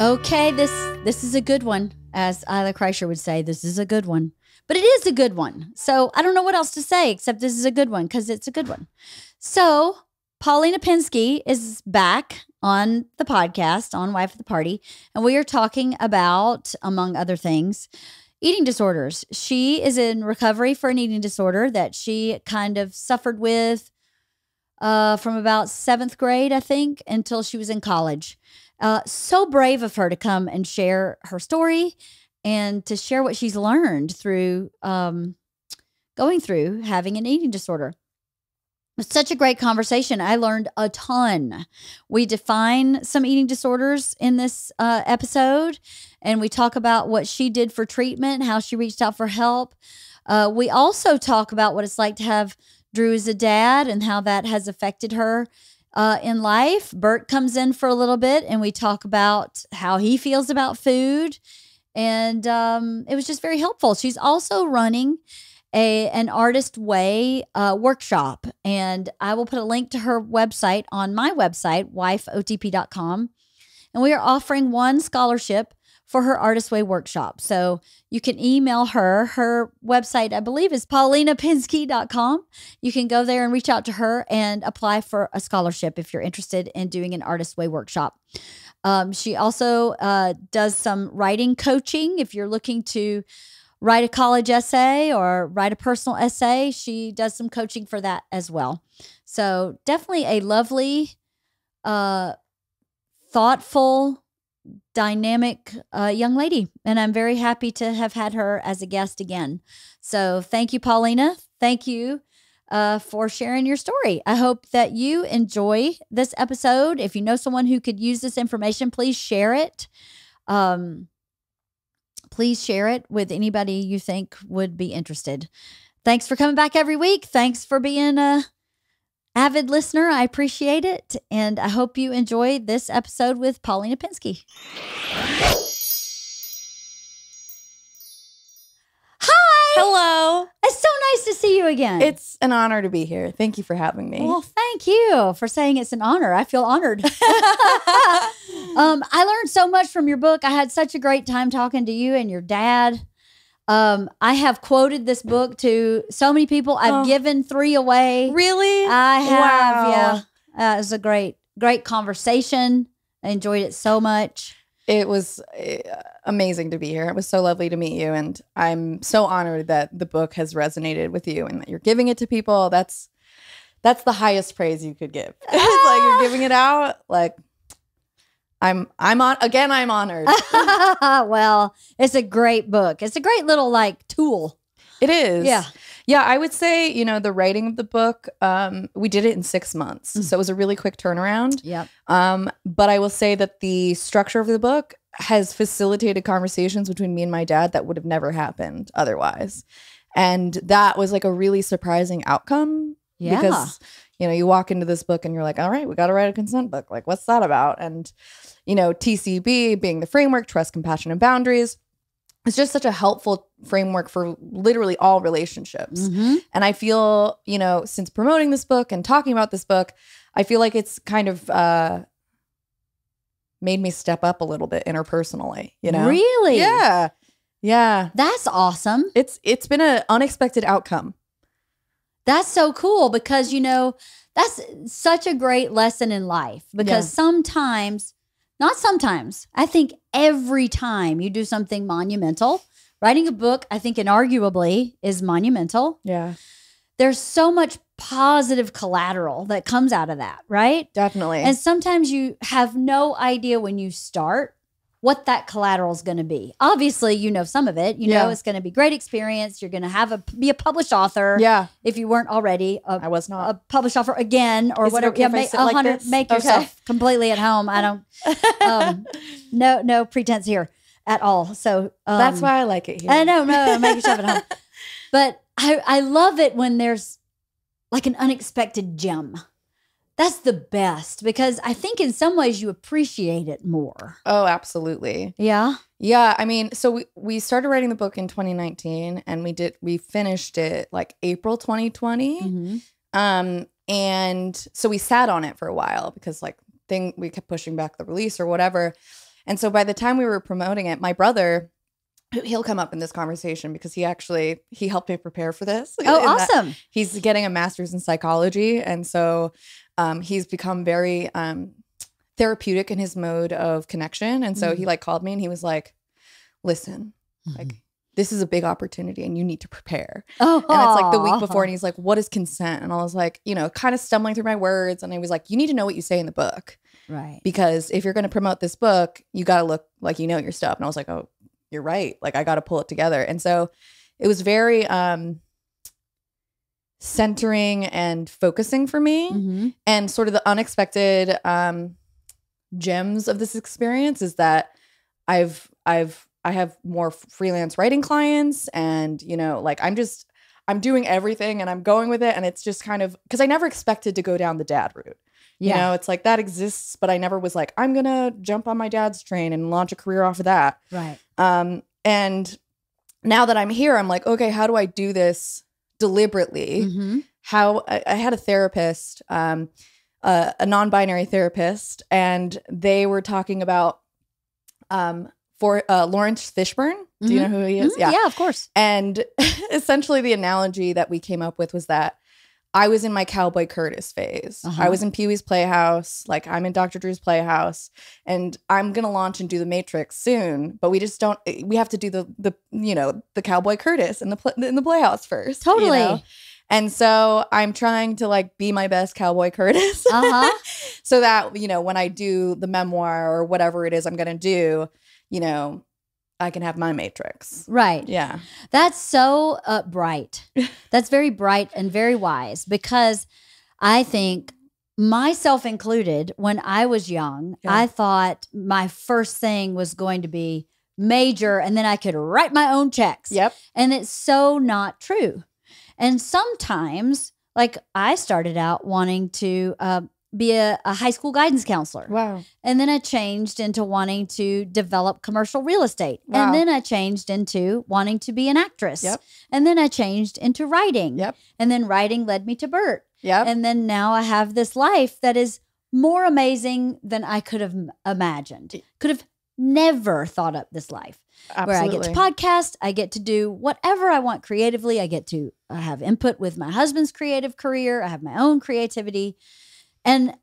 Okay, this this is a good one, as Ila Kreischer would say. This is a good one, but it is a good one. So I don't know what else to say except this is a good one because it's a good one. So Paulina Pinsky is back on the podcast on Wife of the Party, and we are talking about, among other things, eating disorders. She is in recovery for an eating disorder that she kind of suffered with uh, from about seventh grade, I think, until she was in college. Uh, so brave of her to come and share her story and to share what she's learned through um, going through having an eating disorder. It was such a great conversation. I learned a ton. We define some eating disorders in this uh, episode, and we talk about what she did for treatment, how she reached out for help. Uh, we also talk about what it's like to have Drew as a dad and how that has affected her uh, in life. Bert comes in for a little bit and we talk about how he feels about food. And um, it was just very helpful. She's also running a an artist way uh, workshop and i will put a link to her website on my website wifeotp.com and we are offering one scholarship for her artist way workshop so you can email her her website i believe is paulinapinsky.com you can go there and reach out to her and apply for a scholarship if you're interested in doing an artist way workshop um, she also uh, does some writing coaching if you're looking to write a college essay or write a personal essay. She does some coaching for that as well. So definitely a lovely, uh, thoughtful, dynamic uh, young lady. And I'm very happy to have had her as a guest again. So thank you, Paulina. Thank you uh, for sharing your story. I hope that you enjoy this episode. If you know someone who could use this information, please share it. Um, please share it with anybody you think would be interested. Thanks for coming back every week. Thanks for being a avid listener. I appreciate it. And I hope you enjoy this episode with Paulina Pinsky. Hi. Hello. It's so nice to see you again. It's an honor to be here. Thank you for having me. well, thank you for saying it's an honor. I feel honored. um, I learned so much from your book. I had such a great time talking to you and your dad. Um, I have quoted this book to so many people. I've Oh. given three away. really? I have, Wow. yeah. Uh, it was a great, great conversation. I enjoyed it so much. It was uh, amazing to be here. It was so lovely to meet you. And I'm so honored that the book has resonated with you and that you're giving it to people. That's that's the highest praise you could give. it's like you're giving it out. Like I'm I'm on again, I'm honored. well, it's a great book. It's a great little like tool. It is. Yeah. Yeah, I would say, you know, the writing of the book, um, we did it in six months. Mm. So it was a really quick turnaround. Yep. Um, but I will say that the structure of the book has facilitated conversations between me and my dad that would have never happened otherwise. And that was like a really surprising outcome Yeah. because you know, you walk into this book and you're like, all right, we got to write a consent book. Like, what's that about? And, you know, TCB being the framework, trust, compassion, and boundaries. It's just such a helpful framework for literally all relationships. Mhm. And I feel, you know, since promoting this book and talking about this book, I feel like it's kind of uh made me step up a little bit interpersonally, you know? Really? Yeah. Yeah. That's awesome. It's it's been an unexpected outcome. That's so cool because you know that's such a great lesson in life because Yeah. sometimes not sometimes I think every time you do something monumental writing a book I think inarguably is monumental Yeah. there's so much positive collateral that comes out of that right Definitely. and sometimes you have no idea when you start what that collateral is going to be obviously you know some of it you know it's going to be great experience you're going to have a be a published author yeah. if you weren't already a, I was not. a published author again or Is whatever. okay I make, like 100 this? make Okay. yourself completely at home. I don't, um, no, no pretense here at all. So um, That's why I like it here. I know, no, make yourself at home. But I, I love it when there's like an unexpected gem. That's the best because I think in some ways you appreciate it more. Oh, absolutely. Yeah. Yeah, I mean, so we, we started writing the book in 2019 and we did we finished it like April 2020. Mhm. Um and so we sat on it for a while because like thing we kept pushing back the release or whatever. And so by the time we were promoting it, my brother, he'll come up in this conversation because he actually he helped me prepare for this. Oh, awesome. He's getting a master's in psychology, and so um, he's become very um, therapeutic in his mode of connection. And so he like called me and he was like, "Listen, like." This is a big opportunity and you need to prepare. oh, And it's like the week before, and he's like, What is consent? And I was like, You know, kind of stumbling through my words. And he was like, You need to know what you say in the book Right. because if you're going to promote this book, you got to look like you know your stuff. And I was like, Oh, you're right. Like, I got to pull it together. And so it was very um, centering and focusing for me. Mhm. And sort of the unexpected um, gems of this experience is that I've, I've, I have more freelance writing clients and, you know, like I'm just, I'm doing everything and I'm going with it. And it's just kind of because I never expected to go down the dad route. You Yeah. know, it's like that exists, but I never was like, I'm gonna jump on my dad's train and launch a career off of that. Right. Um, and now that I'm here, I'm like, okay, how do I do this deliberately? Mhm. How I, I had a therapist, um, uh, a non-binary therapist, and they were talking about um for uh, Laurence Fishburne. Do you know who he is? Mhm. Yeah, of course. And essentially, the analogy that we came up with was that I was in my Cowboy Curtis phase. Uh-huh. I was in Pee Wee's Playhouse, like I'm in Dr. Drew's Playhouse, and I'm gonna launch and do the Matrix soon. But we just don't. We have to do the the you know the Cowboy Curtis in the in the Playhouse first. you Totally. know? And so I'm trying to like be my best Cowboy Curtis, Uh huh. so that you know when I do the memoir or whatever it is I'm gonna do, you know, I can have my Matrix. right. Yeah. That's so uh, bright. That's very bright and very wise because I think myself included, when I was young, Yeah. I thought my first thing was going to be major and then I could write my own checks. Yep. And it's so not true. And sometimes, like I started out wanting to uh, be a, a high school guidance counselor. Wow. And then I changed into wanting to develop commercial real estate. Wow. And then I changed into wanting to be an actress. Yep. And then I changed into writing. Yep. And then writing led me to Bert. Yep. And then now I have this life that is more amazing than I could have imagined. Could have never thought up this life Absolutely. where I get to podcast, I get to do whatever I want creatively. I get to have input with my husband's creative career. I have my own creativity. And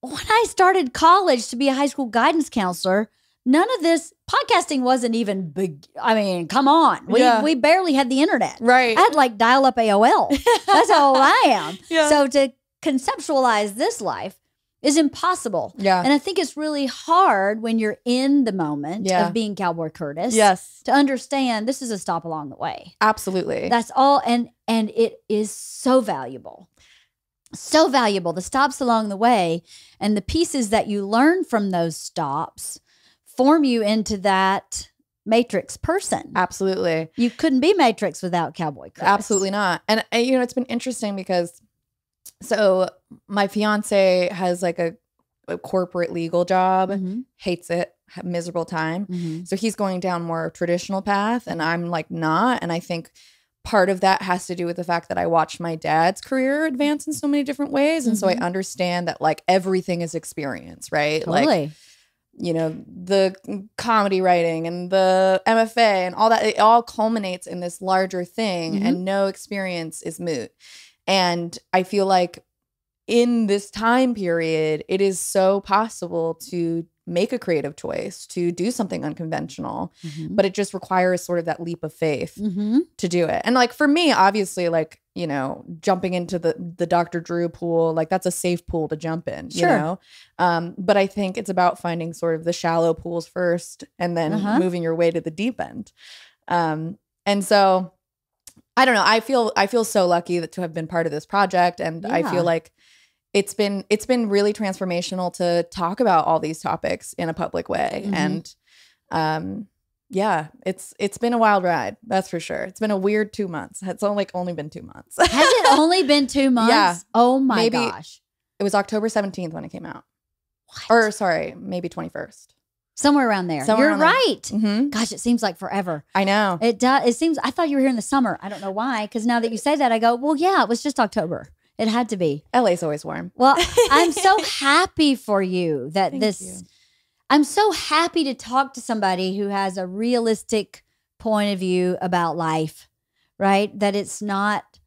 when I started college to be a high school guidance counselor, none of this podcasting wasn't even big. I mean, come on. We, Yeah. we barely had the internet. right. I had like dial up AOL. That's old I am. Yeah. So to conceptualize this life is impossible. yeah. And I think it's really hard when you're in the moment Yeah. of being Cowboy Curtis yes. to understand this is a stop along the way. Absolutely. That's all and and it is so valuable. So valuable the stops along the way and the pieces that you learn from those stops form you into that matrix person. Absolutely. You couldn't be matrix without Cowboy Curtis. Absolutely not. And uh, you know, it's been interesting because so my fiance has like a, a corporate legal job, Mhm, hates it, miserable time. mhm. So he's going down more traditional path and I'm like not and I think part of that has to do with the fact that I watched my dad's career advance in so many different ways and so I Mhm. understand that like everything is experience, right? Like you know the comedy writing and the MFA and all that it all culminates in this larger thing Mhm. and no experience is moot. And I feel like in this time period it is so possible to make a creative choice, to do something unconventional, Mhm. but it just requires sort of that leap of faith Mhm. to do it. And like for me, obviously, like, you know, jumping into the the Dr. Drew pool, like that's a safe pool to jump in, you know. Um, but I think it's about finding sort of the shallow pools first and then Uh-huh. moving your way to the deep end. Um, and so I don't know. I feel I feel so lucky that to have been part of this project. And I feel like it's been it's been really transformational to talk about all these topics in a public way. Mhm. And um yeah, it's it's been a wild ride, that's for sure. It's been a weird two months. It's only like only been two months. Has it only been two months? Yeah. Oh my Maybe- gosh. it was October 17th when it came out. What? Or sorry, maybe 21st. somewhere around there. Somewhere You're around there. right. Mm-hmm. Gosh, it seems like forever. I know. It does. It seems. I thought you were here in the summer. I don't know why. Because now that you say that, I go, well, yeah, it was just October. It had to be. LA's always warm. Well, I'm so happy for you that Thank this. you. I'm so happy to talk to somebody who has a realistic point of view about life, right? That it's not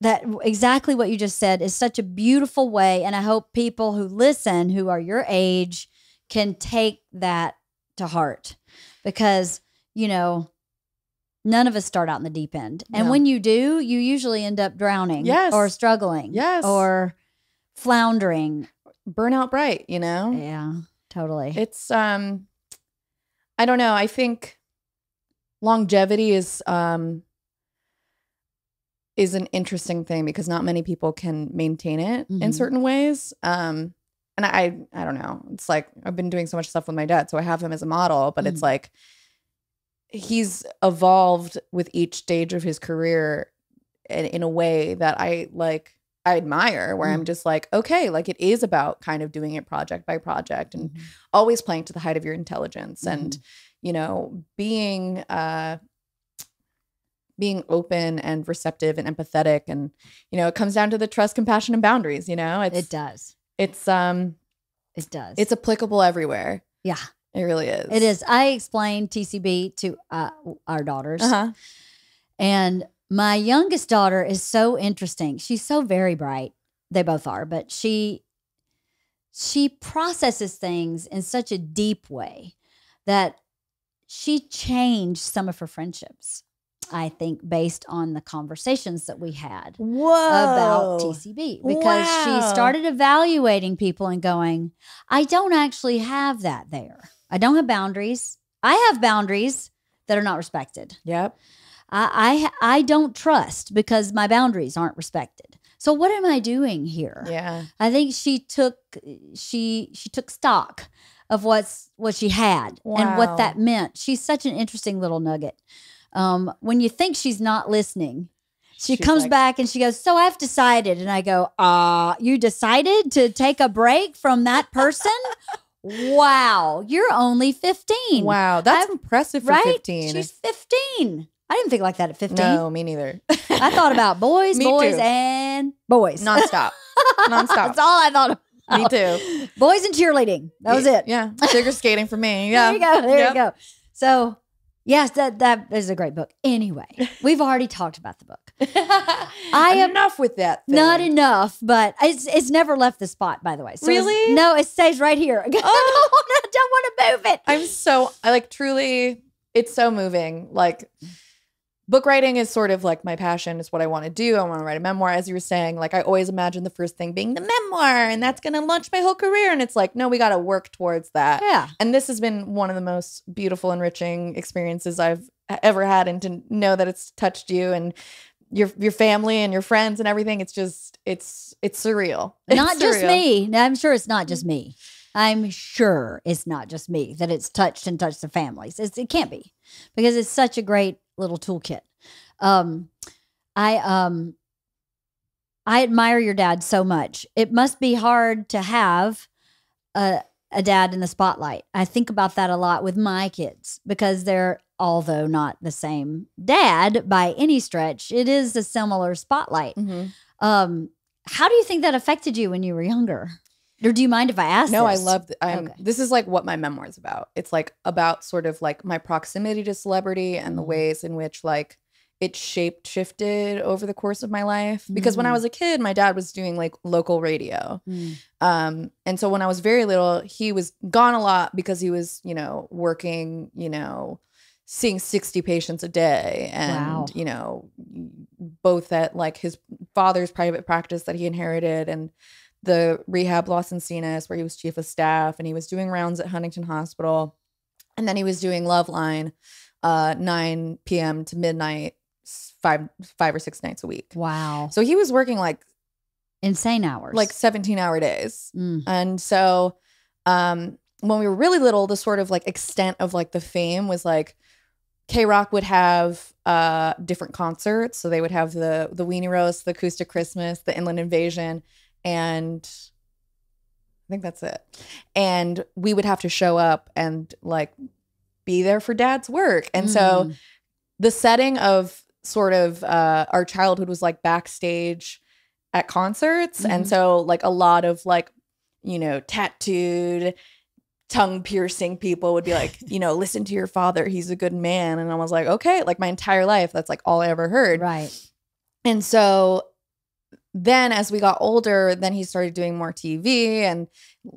that exactly what you just said is such a beautiful way. And I hope people who listen, who are your age, can take that to heart because, you know, none of us start out in the deep end. And No. when you do, you usually end up drowning Yes. or struggling. Yes. Or floundering. Burnout bright, you know? Yeah, totally. It's um I don't know, I think longevity is um is an interesting thing because not many people can maintain it in Mhm. certain ways. Um and I I don't know. It's like I've been doing so much stuff with my dad, so I have him as a model, but it's Mhm. like he's evolved with each stage of his career in, in a way that I like I admire where I'm Mm. just like, okay, like it is about kind of doing it project by project and Mhm. always playing to the height of your intelligence and Mm-hmm. you know being uh being open and receptive and empathetic and you know it comes down to the trust compassion and boundaries you know it's it does. it's um It does. it's applicable everywhere yeah, it really is it is. I explained TCB to uh, our daughters. uh-huh And my youngest daughter is so interesting. She's so very bright. They both are, but she she processes things in such a deep way that she changed some of her friendships. I think based on the conversations that we had whoa about TCB because Wow. she started evaluating people and going, I don't actually have that there. I don't have boundaries. I have boundaries that are not respected. yep I, I I don't trust because my boundaries aren't respected. So what am I doing here? yeah I think she took she she took stock of what's what she had and what that meant. She's such an interesting little nugget. Um, when you think she's not listening, she She's comes like- back and she goes, "So I've decided." And I go, "Ah, you decided to take a break from that person? wow, you're only 15." wow that's I- impressive for right? 15 She's 15. I didn't think like that at 15. no me neither I thought about boys, boys, too. and boys. nonstop nonstop That's all I thought about. me too Boys and cheerleading. That was it. yeah figure skating for me yeah There you go. There Yep. you go. So, yes, that that is a great book. Anyway, we've already talked about the book. I am- enough with that. Thing. Not enough, but it's it's never left the spot. By the way, so Really? no, it stays right here. Oh. I don't want to don't want to move it. I'm so I like truly. It's so moving. Like book writing is sort of like my passion. It's what I want to do. I want to write a memoir. As you were saying, like I always imagine the first thing being the memoir, and that's going to launch my whole career. And it's like, no, we got to work towards that. yeah, And this has been one of the most beautiful, enriching experiences I've ever had, and to know that it's touched you and your your family and your friends and everything. It's just it's it's surreal. It's not just me. I'm sure it's not just me. I'm sure it's not just me that it's touched and touched the families. It's, it can't be because it's such a great little toolkit. Um, I um, I admire your dad so much. It must be hard to have a a dad in the spotlight. I think about that a lot with my kids because they're although not the same dad by any stretch, it is a similar spotlight. Mhm. Um, how do you think that affected you when you were younger? Or do you mind if I ask? No, I love. th- Okay. This is like what my memoir is about. It's like about sort of like my proximity to celebrity and the Mhm. ways in which like it shaped shifted over the course of my life. Because when I Mhm. was a kid, my dad was doing like local radio. Mm, Um, and so when I was very little, he was gone a lot because he was, you know, working, you know, seeing 60 patients a day and, Wow. you know, both at like his father's private practice that he inherited and the rehab Las Encinas where he was chief of staff and he was doing rounds at Huntington Hospital. And then he was doing Loveline, uh, 9 p.m. to midnight, five, five or six nights a week. wow, So he was working like, insane hours. like 17 hour days. Mm, And so um when we were really little, the sort of like extent of like the fame was like KROQ would have uh different concerts. So they would have the the Weenie Roast, the Acoustic Christmas, the Inland Invasion, and I think that's it. And we would have to show up and like be there for dad's work. And so mm, the setting of sort of uh, our childhood was like backstage at concerts and Mhm. so like a lot of like you know tattooed tongue piercing people would be like, you know, listen to your father, he's a good man. And I was like, okay, like my entire life, that's like all I ever heard. Right. And so then as we got older, then he started doing more TV and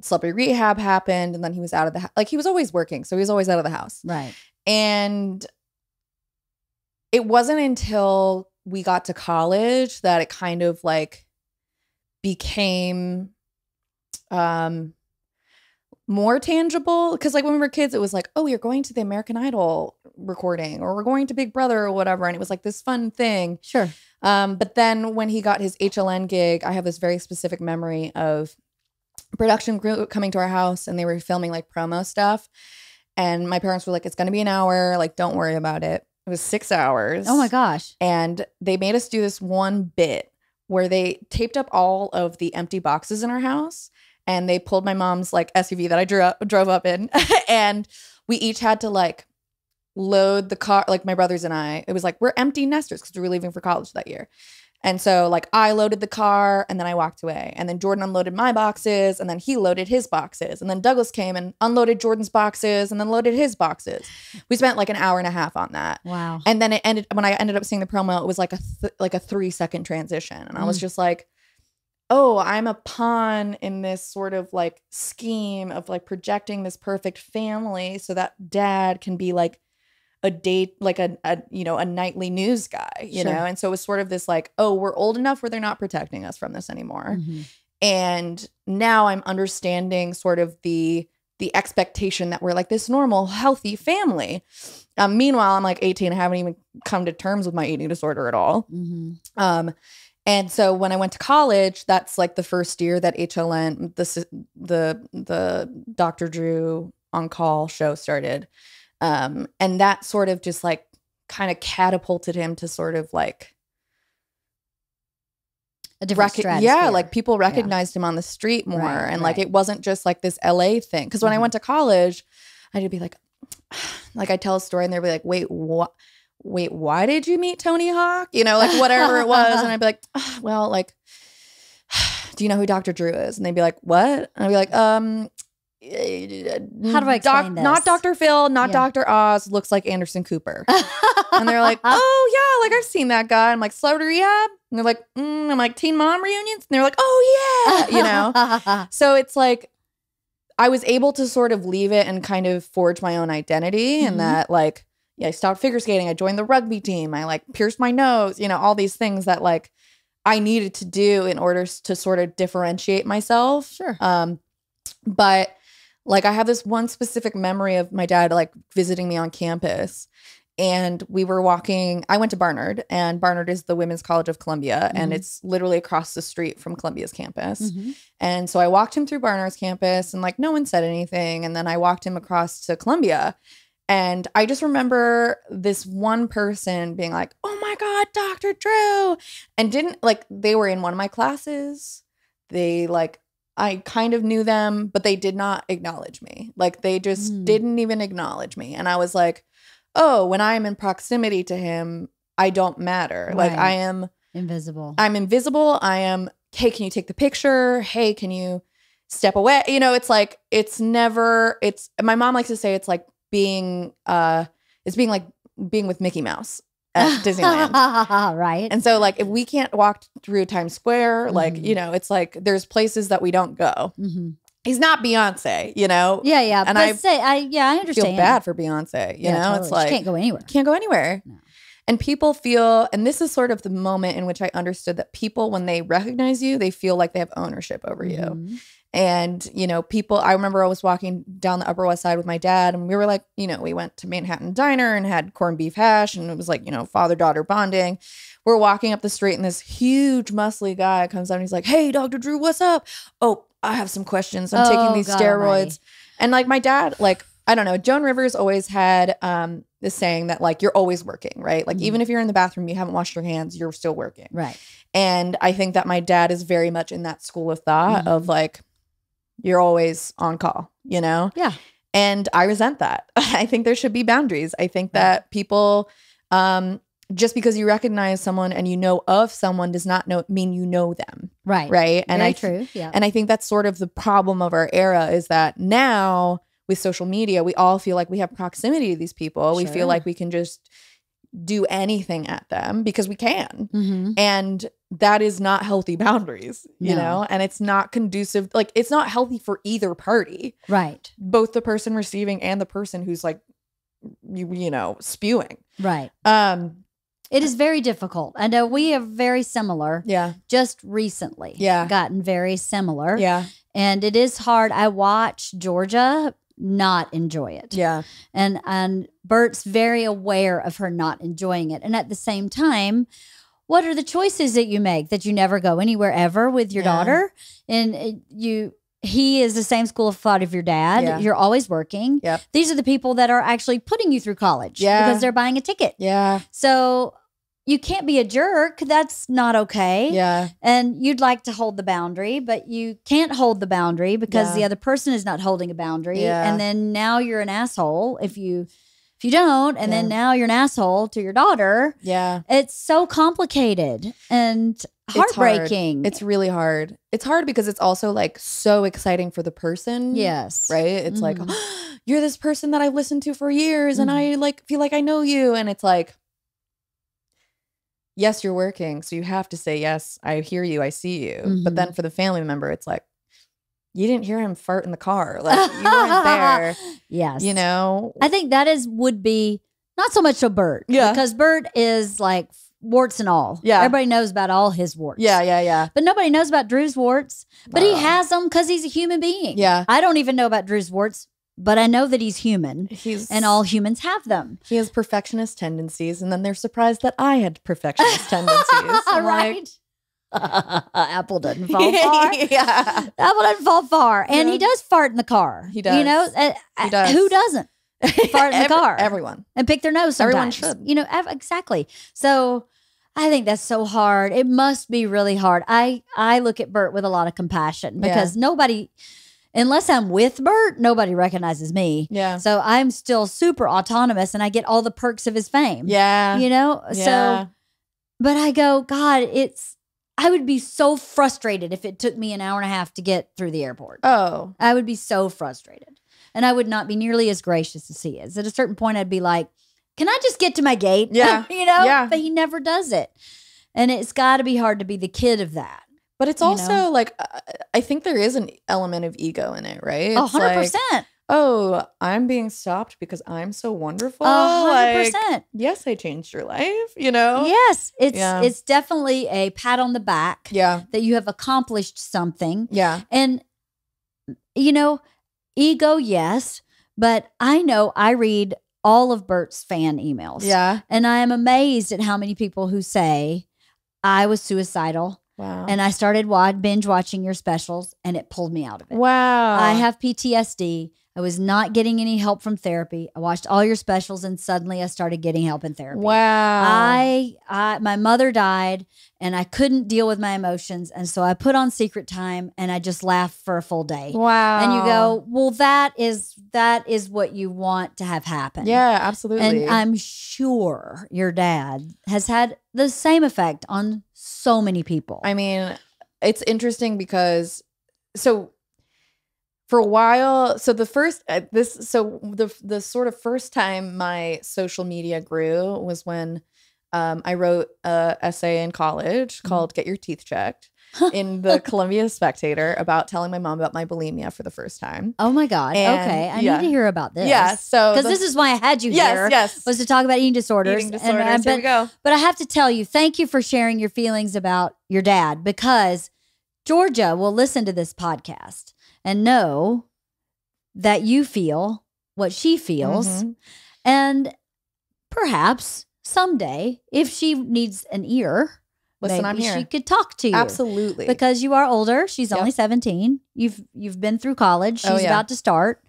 celebrity rehab happened. And then he was out of the house. Like he was always working. So he was always out of the house. Right. And it wasn't until we got to college that it kind of like became um more tangible because like when we were kids it was like oh you're going to the american idol recording or we're going to big brother or whatever and it was like this fun thing Sure. um, but then when he got his HLN gig, I have this very specific memory of production group coming to our house and they were filming like promo stuff. And my parents were like, it's going to be an hour. Like, don't worry about it. It was six hours. Oh my gosh. And they made us do this one bit where they taped up all of the empty boxes in our house and they pulled my mom's like SUV that I drew up, drove up in. and we each had to like load the car, like my brothers and I. It was like, we're empty nesters because we were leaving for college that year. And so, like, I loaded the car and then I walked away. And then Jordan unloaded my boxes and then he loaded his boxes. And then Douglas came and unloaded Jordan's boxes and then loaded his boxes. We spent like an hour and a half on that. Wow. And then it ended when I ended up seeing the promo, it was like a th- like a three second transition, and I was Mm. just like, "Oh, I'm a pawn in this sort of like scheme of like projecting this perfect family, so that dad can be like a date, like a, a you know a nightly news guy, you Sure. know." And so it was sort of this like, "Oh, we're old enough where they're not protecting us from this anymore." Mhm. and now i'm understanding sort of the the expectation that we're like this normal healthy family um, meanwhile i'm like 18 i haven't even come to terms with my eating disorder at all Mhm. um, and so when i went to college that's like the first year that hln the the the dr drew on call show started um, and that sort of just like kind of catapulted him to sort of like A different Rec- yeah, like people recognized him on the street more, Right, and like right. it wasn't just like this LA thing. Because when I Mhm. went to college, I'd be like, like I tell a story, and they'd be like, "Wait, what? Wait, why did you meet Tony Hawk? You know, like whatever it was." And I'd be like, "Ah, "Well, like, do you know who Dr. Drew is?" And they'd be like, "What?" And I'd be like, "Um." How do I explain this? Not Dr. Phil, not Yeah. Dr. Oz. Looks like Anderson Cooper. And they're like, oh yeah, like I've seen that guy. I'm like, celebrity rehab. And they're like, mm. I'm like, teen mom reunions. And they're like, oh yeah, you know. So it's like I was able to sort of leave it and kind of forge my own identity. Mhm. And that like, yeah, I stopped figure skating. I joined the rugby team. I like pierced my nose. You know, all these things that like I needed to do in order to sort of differentiate myself. Sure. Um, but like I have this one specific memory of my dad like visiting me on campus. And we were walking, I went to Barnard, and Barnard is the Women's College of Columbia, and Mhm. it's literally across the street from Columbia's campus. Mhm. And so I walked him through Barnard's campus, and like no one said anything. And then I walked him across to Columbia. And I just remember this one person being like, oh my God, Dr. Drew. And didn't like, they were in one of my classes. They like, I kind of knew them, but they did not acknowledge me. Like, they just Hmm. didn't even acknowledge me. And I was like, oh, when I am in proximity to him, I don't matter. Like, I am. Invisible. I'm invisible. I am, hey, can you take the picture? Hey, can you step away? You know, it's like, it's never, it's, my mom likes to say it's like being, uh, it's being like being with Mickey Mouse at Disneyland. right. And so, like, if we can't walk through Times Square, like, Mhm. you know, it's like there's places that we don't go. Mhm. He's not Beyonce, you know? Yeah, yeah. And but I say, I yeah, I understand. feel bad for Beyonce, you Yeah, know? totally. It's She like, can't go anywhere. can't go anywhere. No. And people feel, and this is sort of the moment in which I understood that people, when they recognize you, they feel like they have ownership over you. Mhm. And, you know, people, I remember I was walking down the Upper West Side with my dad, and we were like, you know, we went to Manhattan Diner and had corned beef hash, and it was like, you know, father daughter bonding. We're walking up the street, and this huge, muscly guy comes out and he's like, hey, Dr. Drew, what's up? Oh, I have some questions. I'm Oh, taking these God steroids. almighty. And like my dad, like, I don't know, Joan Rivers always had um this saying that like you're always working, right? Like Mhm. even if you're in the bathroom, you haven't washed your hands, you're still working. Right. And I think that my dad is very much in that school of thought Mhm. of like, you're always on call, you know? Yeah. And I resent that. I think there should be boundaries. I think that people, um, just because you recognize someone and you know of someone does not know mean you know them, Right. right? And Very I true. Yeah. and I think that's sort of the problem of our era is that now with social media, we all feel like we have proximity to these people. We feel like we can just do anything at them because we can. Mm-hmm. And that is not healthy boundaries, you No. know? And it's not conducive, like, it's not healthy for either party, Right. both the person receiving and the person who's like, you, you know, spewing. Right. Um, It is very difficult. I know we are very similar. yeah, Just recently, Yeah. gotten very similar. yeah, and it is hard. I watch Georgia not enjoy it, yeah, and and Bert's very aware of her not enjoying it, and at the same time. What are the choices that you make that you never go anywhere ever with your Yeah. daughter? And it- you, he is the same school of thought of your dad. Yeah. You're always working. Yep. These are the people that are actually putting you through college Yeah. because they're buying a ticket. yeah, So you can't be a jerk. That's not okay. yeah, And you'd like to hold the boundary, but you can't hold the boundary because Yeah. the other person is not holding a boundary. Yeah. And then now you're an asshole if you you don't, and then now you're an asshole to your daughter. yeah. It's so complicated and heartbreaking. It's really hard. It's hard because it's also like so exciting for the person. yes. Right? It's like, Mhm. you're this person that I've listened to for years and Mhm. I like feel like I know you. And it's like, yes, you're working. So you have to say, yes, I hear you, I see you. Mm-hmm. But then for the family member, it's like, you didn't hear him fart in the car. Like you weren't there. Yes. You know? I think that is would be not so much a Bert. Yeah. Because Bert is like warts and all. Yeah. Everybody knows about all his warts. Yeah, yeah, yeah. But nobody knows about Drew's warts. But he has them because he's a human being. Yeah. I don't even know about Drew's warts, but I know that he's human He's and all humans have them. he has perfectionist tendencies, and then they're surprised that I had perfectionist tendencies. I'm like, right? Apple doesn't fall far. yeah. Apple doesn't fall far. And he does fart in the car. He does. You know, He uh, does. who doesn't Fart in the Every- car. Everyone. and pick their nose Everyone should. You know, exactly. So I think that's so hard. It must be really hard. I I look at Bert with a lot of compassion Yeah. because nobody, unless I'm with Bert, nobody recognizes me. Yeah. So I'm still super autonomous and I get all the perks of his fame. Yeah. You know? Yeah. So, but I go, God, it's, I would be so frustrated if it took me an hour and a half to get through the airport. Oh. I would be so frustrated. And I would not be nearly as gracious as he is. At a certain point, I'd be like, can I just get to my gate? Yeah. you know? Yeah. But he never does it. And it's got to be hard to be the kid of that. But it's You also know? like uh, I think there is an element of ego in it, right? A hundred percent. Oh, I'm being stopped because I'm so wonderful. A oh, hundred Like, percent. yes, I changed your life. You know? Yes. It's Yeah. it's definitely a pat on the back Yeah. that you have accomplished something. Yeah. And, you know, ego, yes. But I know I read all of Bert's fan emails. Yeah. And I am amazed at how many people who say, I was suicidal Wow. and I started binge watching your specials and it pulled me out of it. wow. I have PTSD. I was not getting any help from therapy. I watched all your specials and suddenly I started getting help in therapy. Wow. I, I, my mother died and I couldn't deal with my emotions. And so I put on secret time and I just laughed for a full day. Wow. And you go, well, that is, that is what you want to have happen. Yeah, absolutely. And I'm sure your dad has had the same effect on so many people. I mean, it's interesting because so for a while, so the first uh, this so the the sort of first time my social media grew was when um, I wrote a essay in college Mm-hmm. called "Get Your Teeth Checked" in the Columbia Spectator about telling my mom about my bulimia for the first time. oh my God. And- okay. I yeah. need to hear about this. Yeah, so Because this is why I had you yes, here. yes, Was to talk about eating disorders. eating And disorders. I've Here we go. But I have to tell you, thank you for sharing your feelings about your dad because Georgia will listen to this podcast and know that you feel what she feels. Mhm. And perhaps someday, if she needs an ear, Listen, maybe I'm here. she could talk to you. Absolutely. Because you are older. She's Yep. only 17. You've you've been through college. She's Oh, yeah. about to start.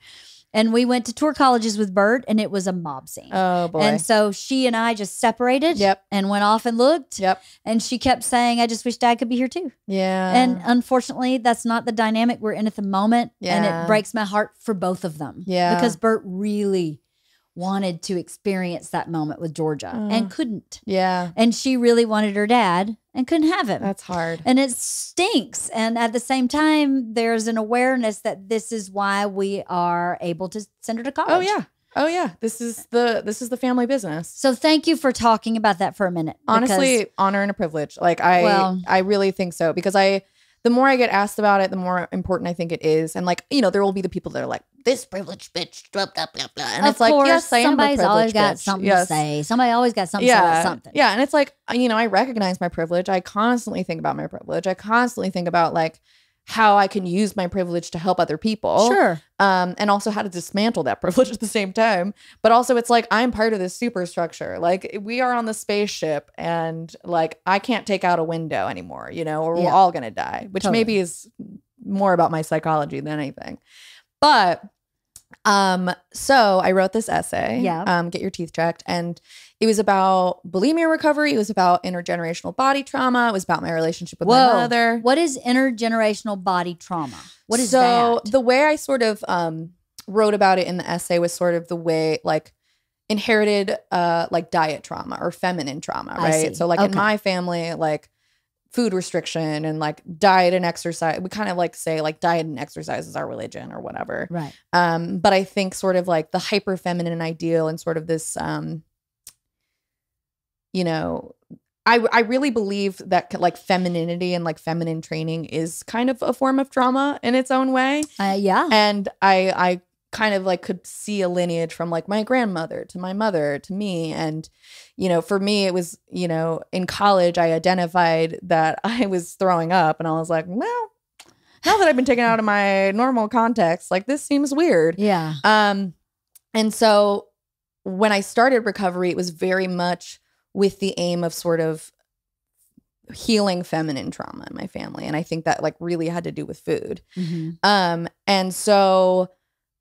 And we went to tour colleges with Bert and it was a mob scene. oh boy. And so she and I just separated Yep. and went off and looked. Yep. And she kept saying, I just wish dad could be here too. Yeah. and unfortunately, that's not the dynamic we're in at the moment. Yeah. And it breaks my heart for both of them. Yeah. Because Bert really wanted to experience that moment with Georgia Uh. and couldn't. Yeah. And she really wanted her dad and couldn't have him. That's hard. and it stinks. And at the same time, there's an awareness that this is why we are able to send her to college. Oh yeah. Oh yeah. This is the this is the family business. So thank you for talking about that for a minute. because- Honestly, honor and a privilege. Like I Well- I really think so because I the more I get asked about it, the more important I think it is. And like, you know, there will be the people that are like, this privileged bitch, blah, blah, blah, blah. And of it's like, course, yes, I somebody's always privileged got bitch. something Yes. to say. Somebody always got something to say yeah, about something. Yeah. And it's like, you know, I recognize my privilege. I constantly think about my privilege. I constantly think about like how I can use my privilege to help other people. Sure. um, and also how to dismantle that privilege at the same time. But also, it's like I'm part of this superstructure. Like we are on the spaceship, and like I can't take out a window anymore, you know, or we're all gonna die. Which Totally. maybe is more about my psychology than anything. But um, so I wrote this essay, Yeah. um, get your teeth checked, and it was about bulimia recovery. It was about intergenerational body trauma. It was about my relationship with Whoa. my mother. What is intergenerational body trauma? What is so that? the way I sort of um, wrote about it in the essay was sort of the way like inherited uh, like diet trauma or feminine trauma, right? So like in my family, like food restriction and like diet and exercise, we kind of like say like diet and exercise is our religion or whatever. right. Um, but I think sort of like the hyper feminine ideal and sort of this, um, you know, I I really believe that like femininity and like feminine training is kind of a form of trauma in its own way, Uh, yeah. and I I kind of like could see a lineage from like my grandmother to my mother to me and you know for me it was you know in college i identified that i was throwing up and i was like well now that i've been taken out of my normal context like this seems weird Yeah. um, and so when I started recovery, it was very much with the aim of sort of healing feminine trauma in my family. And I think that like really had to do with food. Mhm. Um, and so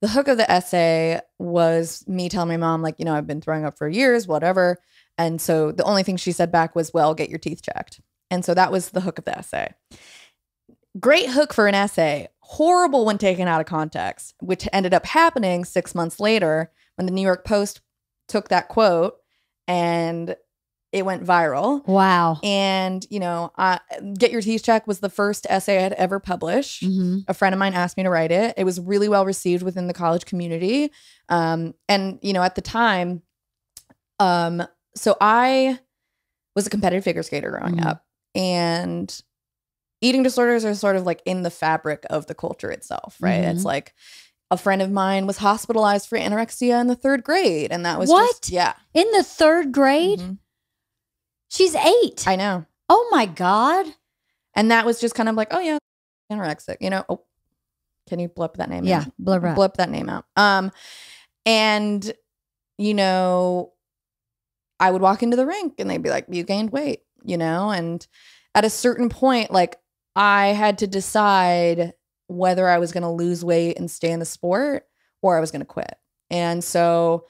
the hook of the essay was me telling my mom, like, you know, I've been throwing up for years, whatever. And so the only thing she said back was, well, get your teeth checked. And so that was the hook of the essay. Great hook for an essay, horrible when taken out of context, which ended up happening six months later when the New York Post took that quote and it went viral. Wow. And, you know, uh, Get Your Teeth Checked was the first essay I had ever published hmm a friend of mine asked me to write it. It was really well received within the college community. Um, and you know, at the time, um, so I was a competitive figure skater growing Mhm. up, and eating disorders are sort of like in the fabric of the culture itself, right? Mhm. It's like a friend of mine was hospitalized for anorexia in the third grade, and that was What? Just, yeah, In the third grade, Mhm. She's eight. I know. oh my God. And that was just kind of like, oh yeah, anorexic, you know. Oh, can you blip that name? Yeah. out? Blur up. blip that name out. Um, and you know, I would walk into the rink and they'd be like, "You gained weight," you know. And at a certain point, like I had to decide whether I was going to lose weight and stay in the sport or I was going to quit. And so,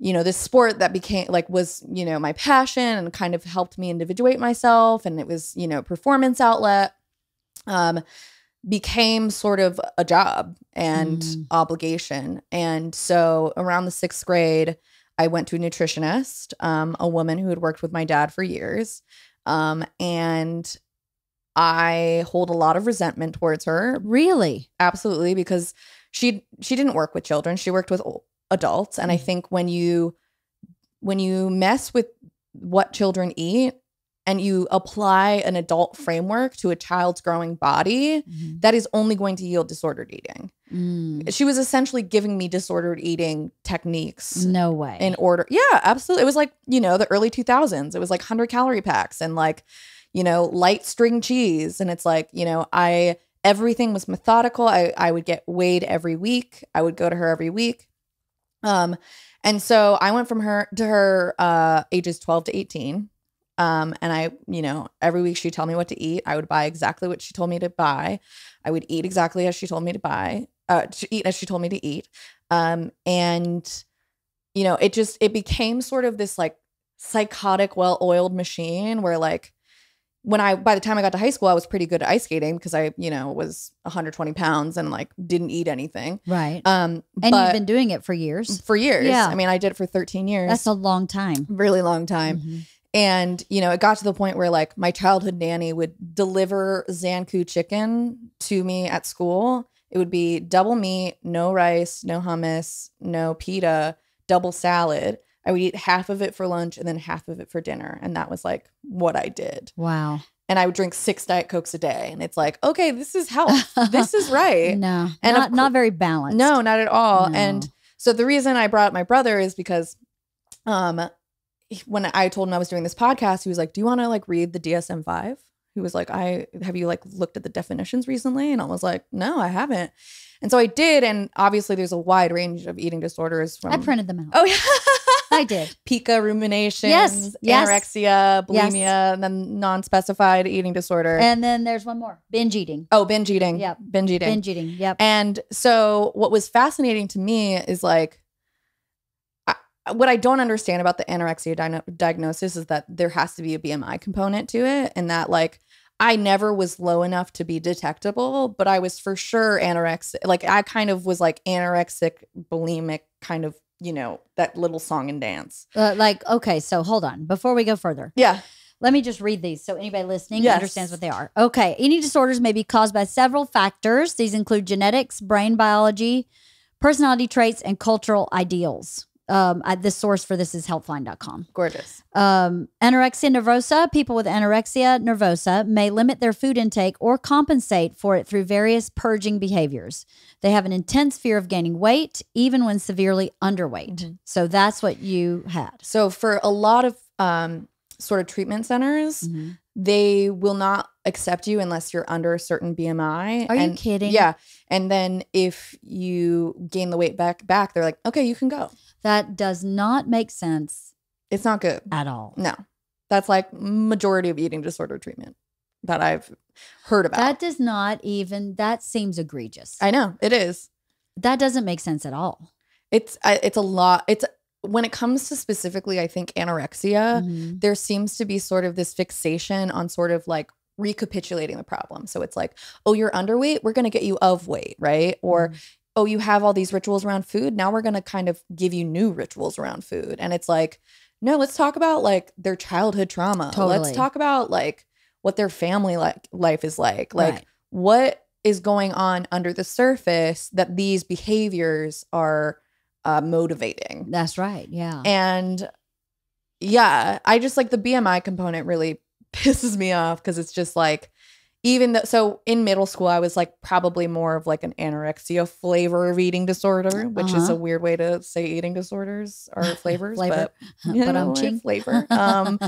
you know, this sport that became like was, you know, my passion and kind of helped me individuate myself and it was, you know, performance outlet. Um became sort of a job and Mm. obligation. And so around the 6th grade, I went to a nutritionist, um, a woman who had worked with my dad for years. Um, and I hold a lot of resentment towards her Really? absolutely because she she didn't work with children she worked with adults and i Mhm. think when you when you mess with what children eat and you apply an adult framework to a child's growing body Mhm. that is only going to yield disordered eating Mm. she was essentially giving me disordered eating techniques No way. in order. Yeah, absolutely. It was like, you know, the early 2000s. It was like 100 calorie packs and like, you know, light string cheese. And it's like, you know, I, everything was methodical. I, I would get weighed every week. I would go to her every week. Um, and so I went from her to her uh, ages 12 to 18. Um, and I, you know, every week she'd tell me what to eat. I would buy exactly what she told me to buy. I would eat exactly as she told me to buy, uh, to eat as she told me to eat. Um, and you know, it just it became sort of this like psychotic, well-oiled machine where like, when I by the time I got to high school, I was pretty good at ice skating because I, you know, was 120 pounds and like didn't eat anything. Right. Um, and you've been doing it for years. for years. Yeah. I mean, I did it for 13 years. That's a long time. really long time. Mhm. And, you know, it got to the point where like my childhood nanny would deliver Zankou chicken to me at school. It would be double meat, no rice, no hummus, no pita, double salad. I would eat half of it for lunch and then half of it for dinner. And that was like what I did. Wow. And I would drink six Diet Cokes a day. And it's like, okay, this is health. this is right. No, And not, not very balanced. No, not at all. No. And so the reason I brought my brother is because um when I told him I was doing this podcast, he was like, "Do you want to like read the DSM-5?" He was like, "I have you like looked at the definitions recently?" And I was like, "No, I haven't." And so I did and obviously there's a wide range of eating disorders from I printed them out. Oh yeah. I did. Pica ruminations, Yes, yes. anorexia, bulimia, Yes. and then non-specified eating disorder. And then there's one more binge eating. oh, binge eating. Yep. Binge eating. Binge eating. Yep. And so, what was fascinating to me is like, I, what I don't understand about the anorexia di- diagnosis is that there has to be a BMI component to it, and that like I never was low enough to be detectable, but I was for sure anorexic. Like I kind of was like anorexic, bulimic, kind of you know that little song and dance. Uh, like, okay, so hold on. Before we go further, Yeah, let me just read these so anybody listening Yes. understands what they are. Okay. Any disorders may be caused by several factors. These include genetics, brain biology, personality traits, and cultural ideals. Um, I, the source for this is healthline.com. gorgeous. Um, anorexia nervosa, people with anorexia nervosa may limit their food intake or compensate for it through various purging behaviors. They have an intense fear of gaining weight, even when severely underweight. Mhm. So that's what you had. So for a lot of um, sort of treatment centers, they will not accept you unless you're under a certain BMI. Are you kidding? Yeah. And then if you gain the weight back back, they're like, okay, you can go. That does not make sense It's not good. at all. No. That's like majority of eating disorder treatment that I've heard about. That does not even, that seems egregious. I know it is. that doesn't make sense at all. It's it's a lot. It's when it comes to specifically, I think anorexia. Mhm. there seems to be sort of this fixation on sort of like recapitulating the problem. So it's like, oh, you're underweight, we're going to get you of weight, right? Or Mhm. Oh, you have all these rituals around food, now we're going to kind of give you new rituals around food. And it's like, no, let's talk about like their childhood trauma. Totally. Let's talk about like what their family like life is like. Like Right. what is going on under the surface that these behaviors are uh, motivating. That's right. Yeah. And yeah, I just like the BMI component really pisses me off because it's just like, even though, so in middle school, I was like probably more of like an anorexia flavor of eating disorder, which is Uh-huh. a weird way to say eating disorders or flavors, Flavor. but you But know, I'm ching. flavor. Um,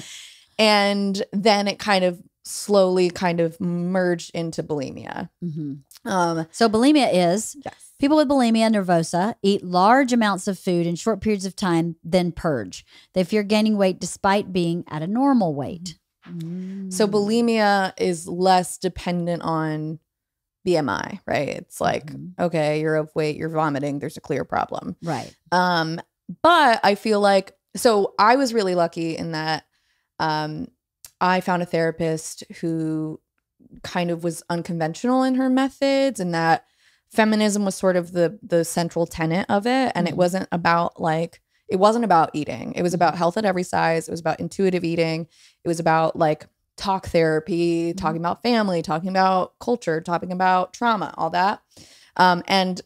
and then it kind of slowly kind of merged into bulimia. Mhm. Um, So bulimia is yes. People with bulimia nervosa eat large amounts of food in short periods of time, then purge. They fear gaining weight despite being at a normal weight. So Mm. bulimia is less dependent on BMI, right? It's like, Mhm. okay, you're overweight, you're vomiting, there's a clear problem. right. Um, but I feel like so I was really lucky in that um I found a therapist who kind of was unconventional in her methods and that feminism was sort of the the central tenet of it and it Mhm. wasn't about like it wasn't about eating. It was about health at every size. It was about intuitive eating. It was about like talk therapy, Mhm. talking about family, talking about culture, talking about trauma, all that. Um, and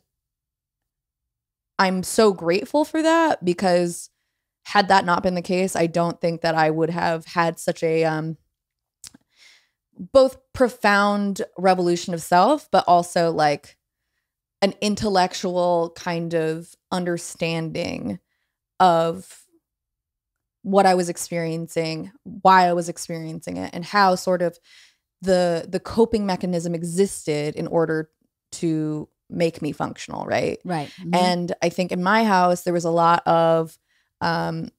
I'm so grateful for that because had that not been the case, I don't think that I would have had such a um both profound revolution of self, but also like an intellectual kind of understanding of what I was experiencing, why I was experiencing it, and how sort of the the coping mechanism existed in order to make me functional, right? Right. Mhm. And I think in my house there was a lot of um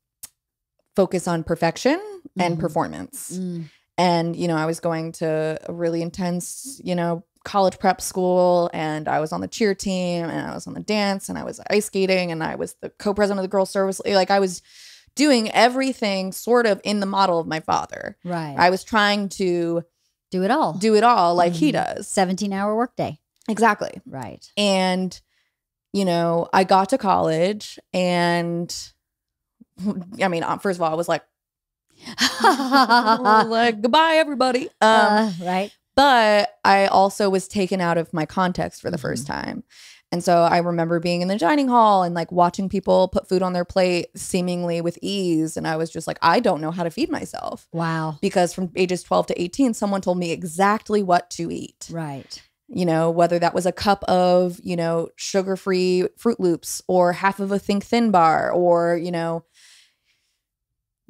focus on perfection and Mhm. performance. Mm. And you know, I was going to a really intense, you know, college prep school and I was on the cheer team and I was on the dance and I was ice skating and I was the co-president of the girls service like I was doing everything sort of in the model of my father. Right. I was trying to do it all. do it all like he Mhm. does. 17 hour workday. Exactly. Right. And, you know, I got to college and I mean, uh, first of all, I was like, like goodbye, everybody. Um, uh, right. But I also was taken out of my context for the first Mm-hmm. time. And so I remember being in the dining hall and like watching people put food on their plate seemingly with ease. And I was just like, I don't know how to feed myself Wow. because from ages 12 to 18, someone told me exactly what to eat. Right. You know, whether that was a cup of, you know, sugar free Froot Loops or half of a Think Thin bar or, you know,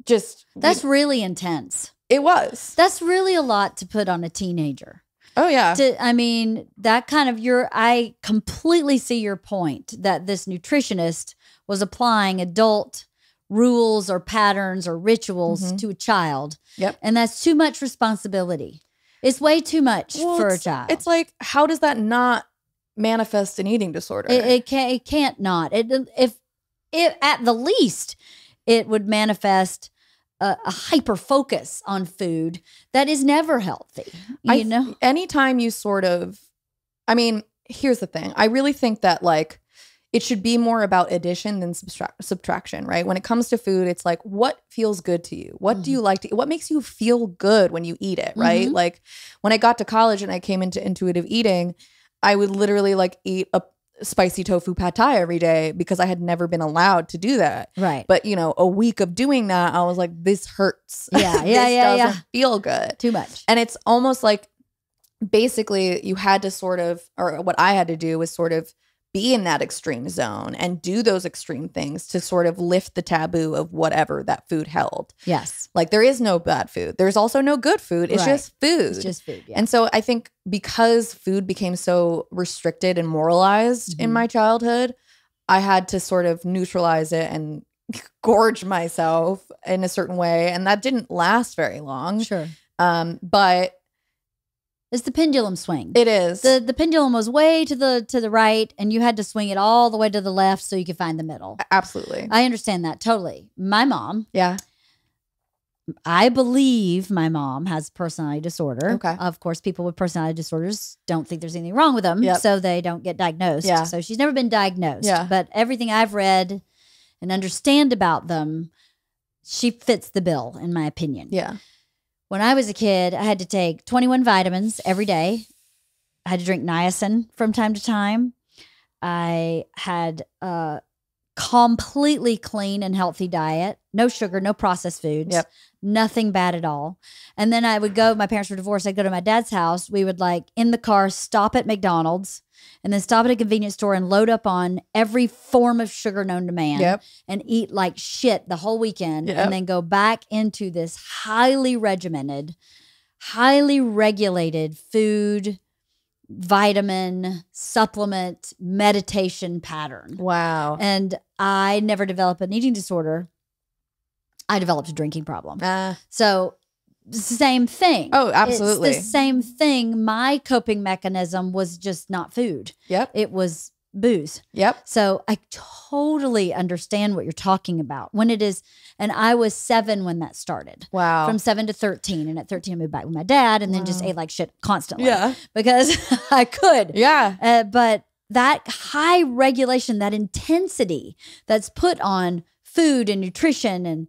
just That's really intense. It was. That's really a lot to put on a teenager. Oh, yeah. To, I mean, that kind of your, I completely see your point that this nutritionist was applying adult rules or patterns or rituals Mhm. to a child. Yep. And that's too much responsibility. It's way too much Well, for a child. It's like, how does that not manifest an eating disorder? It, it can't. It can't not. It if it at the least it would manifest a, a hyper focus on food that is never healthy. You I know. anytime you sort of, I mean, here's the thing. I really think that like it should be more about addition than subtract- subtraction, right? When it comes to food, it's like what feels good to you? What do you like to What makes you feel good when you eat it, right? Mhm. Like when I got to college and I came into intuitive eating, I would literally like eat a spicy tofu pad thai every day because I had never been allowed to do that. Right. But you know, a week of doing that, I was like, this hurts. Yeah, this yeah, yeah, doesn't yeah. feel good. Too much. And it's almost like basically you had to sort of, or what I had to do was sort of be in that extreme zone and do those extreme things to sort of lift the taboo of whatever that food held. Yes. Like there is no bad food. There's also no good food. It's Right. just food. It's just food. Yeah. And so I think because food became so restricted and moralized in Mhm. my childhood, I had to sort of neutralize it and gorge myself in a certain way. And that didn't last very long. sure. Um, but It's the pendulum swing. it is. the the pendulum was way to the to the right, and you had to swing it all the way to the left so you could find the middle. Absolutely. I understand that totally. My mom, yeah. I believe my mom has personality disorder. Okay. Of course, people with personality disorders don't think there's anything wrong with them, Yep. so they don't get diagnosed. Yeah. So she's never been diagnosed. Yeah. But everything I've read and understand about them, she fits the bill, in my opinion. Yeah. When I was a kid, I had to take 21 vitamins every day. I had to drink niacin from time to time. I had a completely clean and healthy diet, no sugar, no processed foods, Yep. nothing bad at all. And then I would go, my parents were divorced. I'd go to my dad's house. We would like in the car stop at McDonald's and then stop at a convenience store and load up on every form of sugar known to man Yep. and eat like shit the whole weekend Yep. and then go back into this highly regimented, highly regulated food, vitamin, supplement, meditation pattern. Wow. And I never developed an eating disorder. I developed a drinking problem. Uh, So, same thing. oh, absolutely. It's the same thing. My coping mechanism was just not food, yep. it was booze. Yep. So I totally understand what you're talking about when it is. And I was seven when that started. Wow. From seven to 13. And at 13, I moved back with my dad and then just ate like shit constantly yeah. because I could. Yeah. Uh, but that high regulation, that intensity that's put on food and nutrition, and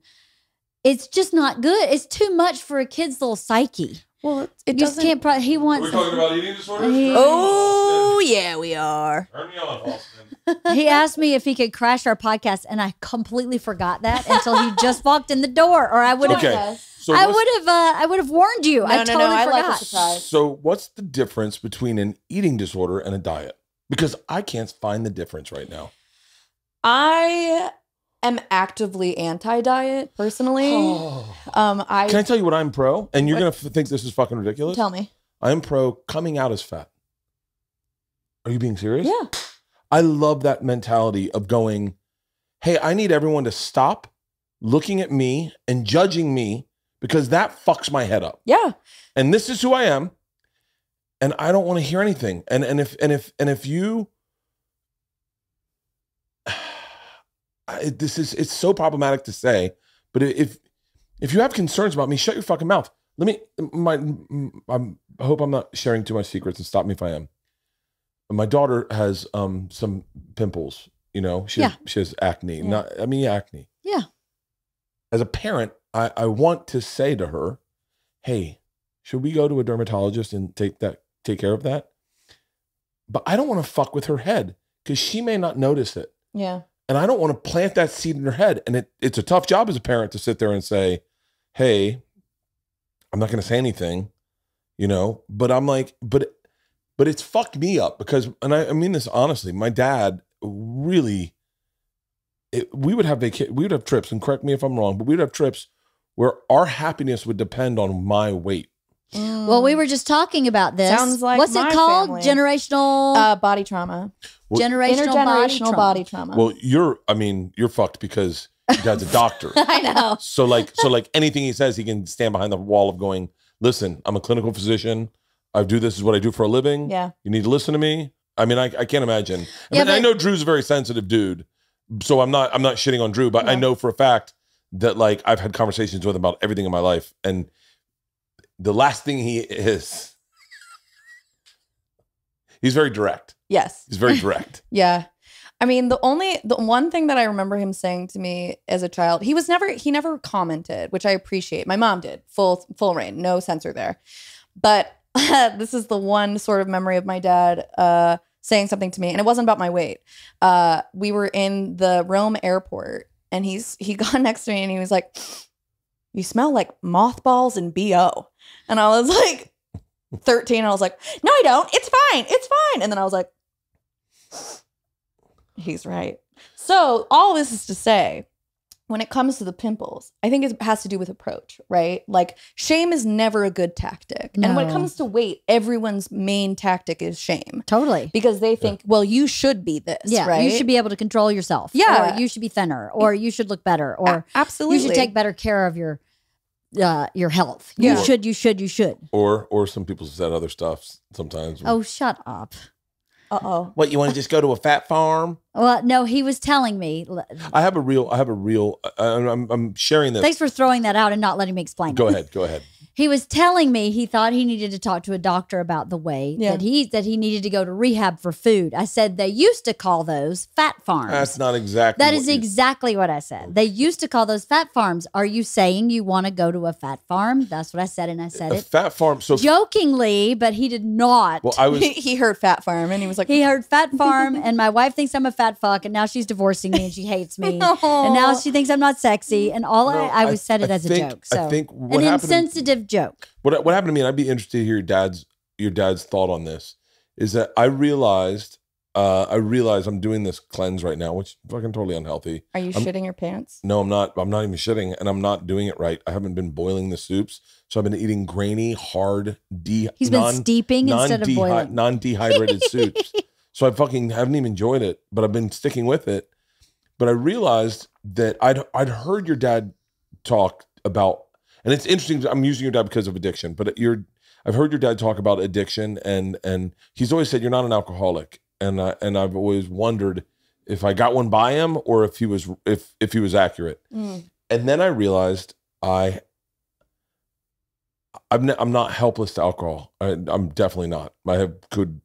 it's just not good. It's too much for a kid's little psyche. Well, it, it just can't. Pro- he wants. We're talking about eating disorders? He- Oh, yeah, we are. Austin. Turn me on, Austin. he asked me if he could crash our podcast, and I completely forgot that until he just walked in the door, or I would have. Okay. So I would have. Uh, I would have warned you. No, I no, totally no. I forgot. like a surprise. So what's the difference between an eating disorder and a diet? Because I can't find the difference right now. I am actively anti-diet personally. Um, I Can I tell you what I'm pro? And you're What? gonna f- think this is fucking ridiculous. tell me. I'm pro coming out as fat. Are you being serious? Yeah. I love that mentality of going, hey, I need everyone to stop looking at me and judging me because that fucks my head up. Yeah. And this is who I am. And I don't want to hear anything. And and if and if and if you I, this is it's so problematic to say, But if if you have concerns about me, shut your fucking mouth. Let me. My I'm, I hope I'm not sharing too much secrets, and stop me if I am. My daughter has um some pimples. You know, she has, Yeah. she has acne. Yeah. Not I mean acne. Yeah. As a parent, I I want to say to her, "Hey, should we go to a dermatologist and take that take care of that?" But I don't want to fuck with her head because she may not notice it Yeah. And I don't want to plant that seed in her head. And it, it's a tough job as a parent to sit there and say, "Hey, I'm not going to say anything," you know. But I'm like, but but it's fucked me up because, and I, I mean this honestly. My dad really, it, we would have vaca- we would have trips, and correct me if I'm wrong, but we would have trips where our happiness would depend on my weight. Well, we were just talking about this. Sounds like what's my it called? family. Generational uh, body trauma, Well- generational body intergenerational trauma. body trauma. Well, you're, I mean, you're fucked because your dad's a doctor. I know. So like so like anything he says, he can stand behind the wall of going, listen, I'm a clinical physician. I do this is what I do for a living. yeah. You need to listen to me. I mean, I, I can't imagine. I Yeah, mean, I know Drew's a very sensitive dude. So I'm not I'm not shitting on Drew, but I know for a fact that like I've had conversations with him about everything in my life. And the last thing he is he's very direct. Yes. He's very direct. Yeah. I mean, the only the one thing that I remember him saying to me as a child, he was never he never commented, which I appreciate. My mom did. Full full reign, no censor there. But this is the one sort of memory of my dad uh saying something to me and it wasn't about my weight. Uh we were in the Rome airport and he's he got next to me and he was like you smell like mothballs and BO. And I was like 13 I was like, "No, I don't. It's fine. It's fine." And then I was like He's right. So all this is to say, when it comes to the pimples, I think it has to do with approach, right? Like shame is never a good tactic. And when it comes to weight, everyone's main tactic is shame Totally. because they think, well, you should be this, Yeah, right? you should be able to control yourself. Yeah. or you should be thinner, or you should look better, or A- absolutely. you should take better care of your uh, your health. Yeah. You should. You should. You should. Or or some people said other stuff sometimes. Oh, shut up. Uh oh. what you want to just go to a fat farm? Well, no, he was telling me. I have a real. I have a real. I, I'm, I'm sharing this. Thanks for throwing that out and not letting me explain. Go it. ahead. Go ahead. He was telling me he thought he needed to talk to a doctor about the way Yeah. that he that he needed to go to rehab for food. I said they used to call those fat farms. That's not exactly. That is you- exactly what I said. They used to call those fat farms. Are you saying you want to go to a fat farm? That's what I said, and I said a it fat farm. So jokingly, but he did not. well, I was. he, he heard fat farm and he was like, he heard fat farm, and my wife thinks I'm a fat fuck, and now she's divorcing me and she hates me, and now she thinks I'm not sexy, and all No, I, I was said it I as think- a joke. So I think what an happened. insensitive joke. what what happened to me, and I'd be interested to hear your dad's your dad's thought on this. Is that I realized. Uh, I realize I'm doing this cleanse right now, which is fucking totally unhealthy. Are you I'm- shitting your pants? No, I'm not. I'm not even shitting, and I'm not doing it right. I haven't been boiling the soups, so I've been eating grainy, hard, de- He's been non steeping instead of non-dehy- boiling. non-dehydrated soups. So I fucking haven't even enjoyed it, but I've been sticking with it. But I realized that I'd I'd heard your dad talk about, and it's interesting. I'm using your dad because of addiction, but you're I've heard your dad talk about addiction, and and he's always said you're not an alcoholic, and I, and I've always wondered if I got one by him or if he was if if he was accurate. Mm. And then I realized I I'm not, I'm not helpless to alcohol. I, I'm definitely not. I have could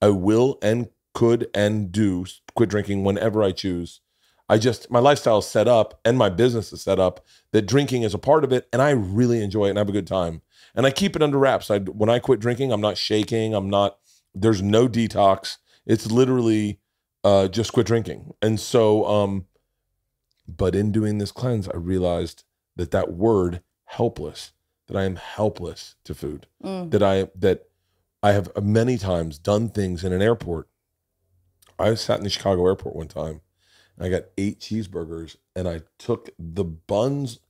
I will and could and do quit drinking whenever I choose. I just my lifestyle is set up and my business is set up that drinking is a part of it, and I really enjoy it and have a good time. And I keep it under wraps. I when I quit drinking, I'm not shaking. I'm not. There's no detox. It's literally uh, just quit drinking. And so, um, but in doing this cleanse, I realized that that word helpless, that I am helpless to food, Mm. that I that I have many times done things in an airport. I sat in the Chicago airport one time and I got eight cheeseburgers and I took the buns.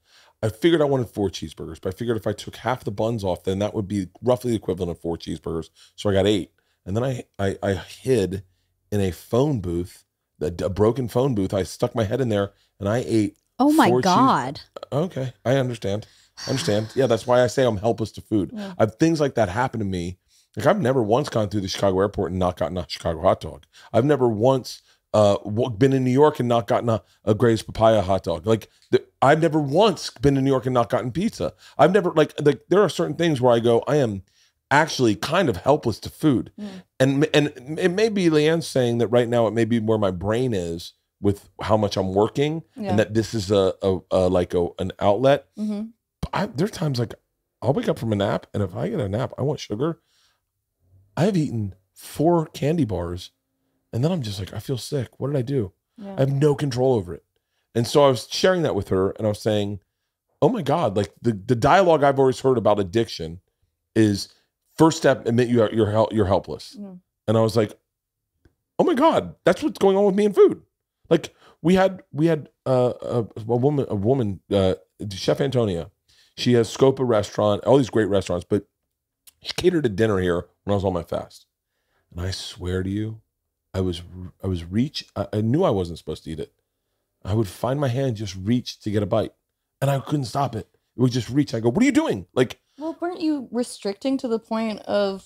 I figured I wanted four cheeseburgers, but I figured if I took half the buns off, then that would be roughly the equivalent of four cheeseburgers. So I got eight. And then I I, I hid in a phone booth, a, a broken phone booth. I stuck my head in there and I ate. Oh my Four cheese- god! Okay, I understand. I understand. Yeah, that's why I say I'm helpless to food. Yeah. I've things like that happen to me. Like I've never once gone through the Chicago airport and not gotten a Chicago hot dog. I've never once uh been in New York and not gotten a, a Gray's papaya hot dog. Like the, I've never once been in New York and not gotten pizza. I've never like like there are certain things where I go, I am actually kind of helpless to food. Mm. And and it may be LeeAnn saying that right now it may be where my brain is with how much I'm working Yeah. and that this is a, a, a like a, an outlet. hmm I, there are times like I'll wake up from a nap and if I get a nap, I want sugar. I've eaten four candy bars and then I'm just like, I feel sick. What did I do? Yeah. I have no control over it. And so I was sharing that with her and I was saying, oh my God, like the, the dialogue I've always heard about addiction is first step, admit you are, you're, hel- you're helpless. Yeah. And I was like, oh my God, that's what's going on with me and food. Like we had, we had uh, a, a woman, a woman, uh, Chef Antonia. She has Scopa restaurant, all these great restaurants, but she catered a dinner here when I was on my fast. And I swear to you, I was I was reach. I, I knew I wasn't supposed to eat it. I would find my hand just reach to get a bite, and I couldn't stop it. It would just reach. I go, "What are you doing?" Like, Well, weren't you restricting to the point of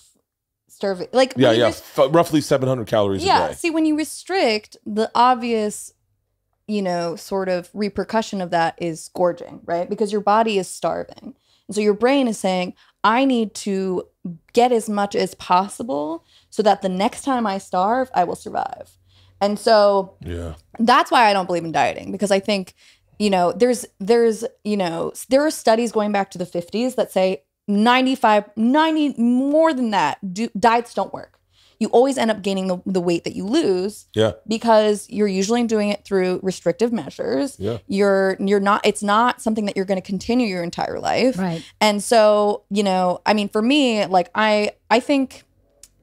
starving? Like, yeah, yeah, roughly seven hundred calories yeah. a day. See, when you restrict, the obvious, you know, sort of repercussion of that is gorging, right? Because your body is starving, and so your brain is saying, "I need to get as much as possible, so that the next time I starve, I will survive." And so Yeah, that's why I don't believe in dieting because I think, you know, there's there's, you know, there are studies going back to the 50s that say 95 90 more than that do, diets don't work. You always end up gaining the, the weight that you lose yeah, because you're usually doing it through restrictive measures. yeah. You're you're not it's not something that you're going to continue your entire life. Right. And so, you know, I mean, for me, like I, I think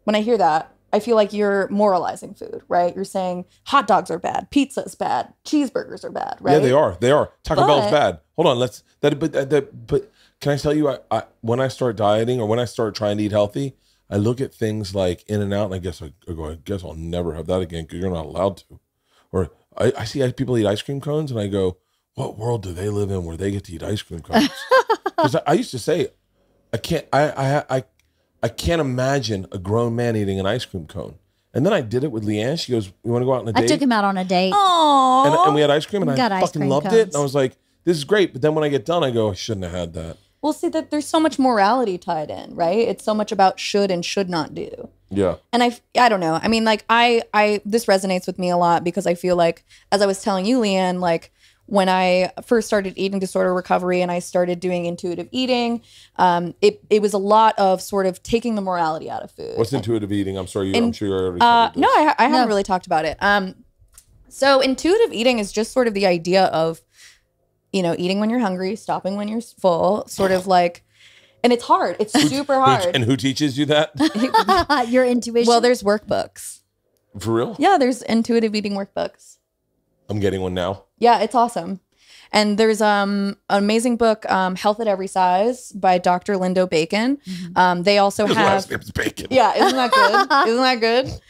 when I hear that, I feel like you're moralizing food, right? You're saying hot dogs are bad, pizza's bad, cheeseburgers are bad, right? Yeah, they are. They are. Taco Bell's But- bad. Hold on. Let's that. But that. that but can I tell you? I, I when I start dieting or when I start trying to eat healthy, I look at things like In-N-Out, and I guess I, I go. I guess I'll never have that again because you're not allowed to. Or I, I see people eat ice cream cones, and I go, "What world do they live in where they get to eat ice cream cones?" Because I, I used to say, I can't. I, I I I can't imagine a grown man eating an ice cream cone. And then I did it with LeeAnn. She goes, "You want to go out on a I date?" I took him out on a date. Aww. and, and we had ice cream, and I Got ice fucking loved cones. it. And I was like, "This is great." But then when I get done, I go, "I shouldn't have had that." Well, see that there's so much morality tied in, right? It's so much about should and should not do. Yeah, and I I don't know. I mean, like I I this resonates with me a lot because I feel like as I was telling you, LeeAnn, like when I first started eating disorder recovery and I started doing intuitive eating, um, it it was a lot of sort of taking the morality out of food. what's intuitive eating? I'm sorry, you, In- I'm sure you already. Uh, covered no. I, I haven't No. really talked about it. Um, so intuitive eating is just sort of the idea of, you know, eating when you're hungry, stopping when you're full, sort of like, and it's hard. It's super Who- hard. and who teaches you that Your intuition. well, there's workbooks. for real? Yeah, there's intuitive eating workbooks. I'm getting one now. Yeah, it's awesome. And there's um an amazing book, um, Health at Every Size by Dr. Lindo Bacon. Um, they also His have last name's Bacon. Yeah, isn't that good? isn't that good?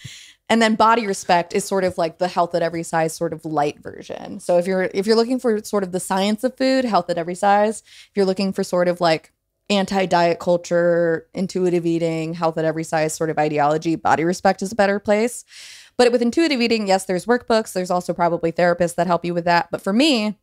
And then body respect is sort of like the health at every size sort of light version. So if you're if you're looking for sort of the science of food, health at every size, if you're looking for sort of like anti-diet culture, intuitive eating, health at every size sort of ideology, body respect is a better place. But with intuitive eating, yes, there's workbooks, there's also probably therapists that help you with that. But for me,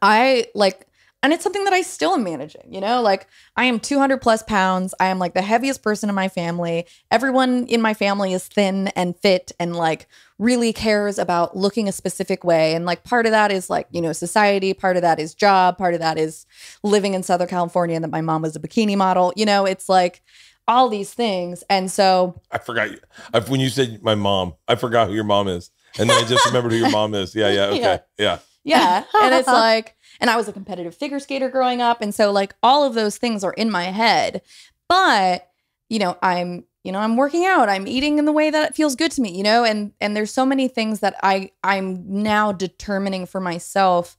I like and it's something that I still am managing, you know? Like I am 200 plus pounds. I am like the heaviest person in my family. Everyone in my family is thin and fit and like really cares about looking a specific way. And like part of that is like, you know, society, part of that is job, part of that is living in Southern California and that my mom was a bikini model. You know, it's like all these things. And so I forgot you. I, when you said my mom, I forgot who your mom is, and then I just remembered who your mom is. Yeah, yeah, okay, Yeah. yeah. Yeah. And it's like, and I was a competitive figure skater growing up. And so, like, all of those things are in my head. But, you know, I'm, you know, I'm working out. I'm eating in the way that it feels good to me, you know, and and there's so many things that I I'm now determining for myself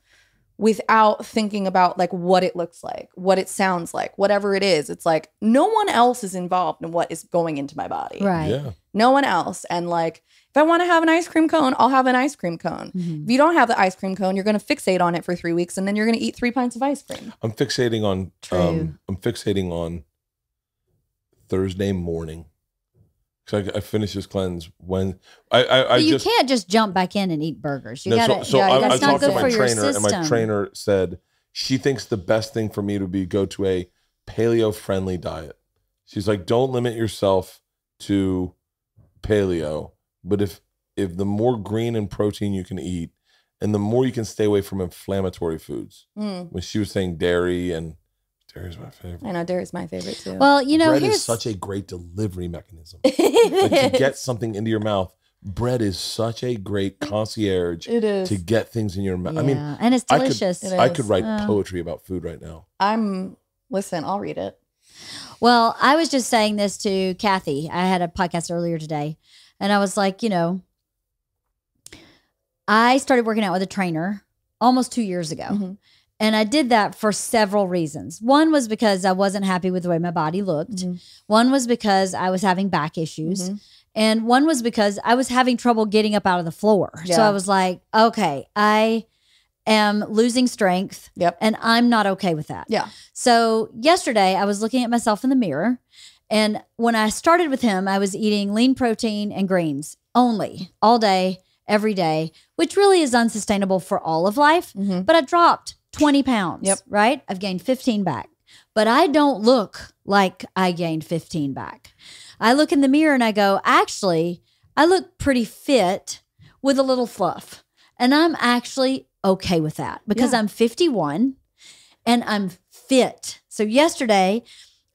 without thinking about like what it looks like, what it sounds like, whatever it is. It's like no one else is involved in what is going into my body. right. Yeah. No one else. And like if I want to have an ice cream cone, I'll have an ice cream cone. Mhm. If you don't have the ice cream cone, you're going to fixate on it for three weeks, and then you're going to eat three pints of ice cream. I'm fixating on. True. Um, I'm fixating on Thursday morning. So I, I finished this cleanse when I I, I But you just can't just jump back in and eat burgers. You No, gotta. so, so yeah, I, you I gotta that's not talked to good my for your trainer, and my trainer said she thinks the best thing for me to be go to a paleo friendly diet. She's like, don't limit yourself to paleo, but if if the more green and protein you can eat, and the more you can stay away from inflammatory foods. Mm. When she was saying dairy and dairy's my favorite. I know dairy's my favorite too. Well, you know, bread here's is such a great delivery mechanism. like to get something into your mouth, bread is such a great concierge it is. to get things in your mouth. I mean, and it's I could- delicious. It I could write Uh. poetry about food right now. I'm listen. I'll read it. Well, I was just saying this to Kathy. I had a podcast earlier today, and I was like, you know, I started working out with a trainer almost two years ago. Mhm. And I did that for several reasons. One was because I wasn't happy with the way my body looked. Mhm. One was because I was having back issues. Mhm. And one was because I was having trouble getting up out of the floor. So I was like, okay, I am losing strength Yep. and I'm not okay with that. Yeah. So yesterday I was looking at myself in the mirror. And when I started with him, I was eating lean protein and greens only all day, every day, which really is unsustainable for all of life. Mhm. But I dropped 20 pounds, Yep. right? I've gained 15 back. But I don't look like I gained 15 back. I look in the mirror and I go, actually, I look pretty fit with a little fluff. And I'm actually okay with that because Yeah. I'm 51 and I'm fit. So yesterday,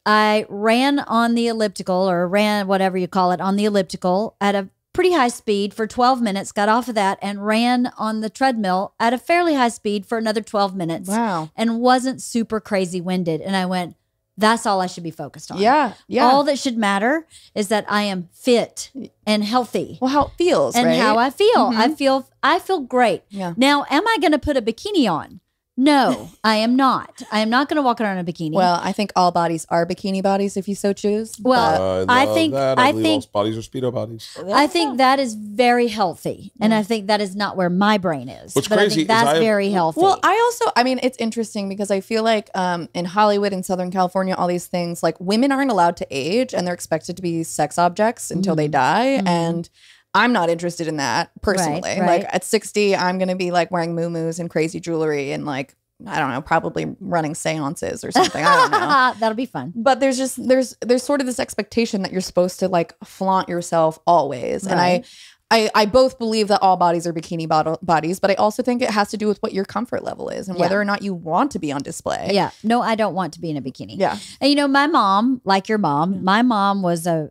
I ran on the elliptical or ran whatever you call it on the elliptical at a pretty high speed for 12 minutes, got off of that and ran on the treadmill at a fairly high speed for another 12 minutes Wow. and wasn't super crazy winded. And I went, that's all I should be focused on. Yeah. Yeah. All that should matter is that I am fit and healthy well, how it feels and right? how I feel. Mhm. I feel I feel great. Yeah. Now, am I going to put a bikini on? No, I am not. I am not going to walk around in a bikini. Well, I think all bodies are bikini bodies if you so choose. Well, but- I love think- that. I believe think- all bodies are speedo bodies. I think that is very healthy, and I think that is not where my brain is. What's but I crazy think is that's I very healthy. Well, I also, I mean, it's interesting because I feel like um, in Hollywood in Southern California, all these things, like women aren't allowed to age and they're expected to be sex objects until they die. Mhm. And I'm not interested in that personally. right. Like at 60, I'm going to be like wearing moo and crazy jewelry and like, I don't know, probably running seances or something. I don't know. That'll be fun. But there's just there's there's sort of this expectation that you're supposed to like flaunt yourself always, and I I, I both believe that all bodies are bikini bod- bodies, but I also think it has to do with what your comfort level is and Yeah. whether or not you want to be on display. Yeah. No, I don't want to be in a bikini. Yeah. And you know, my mom, like your mom, my mom was a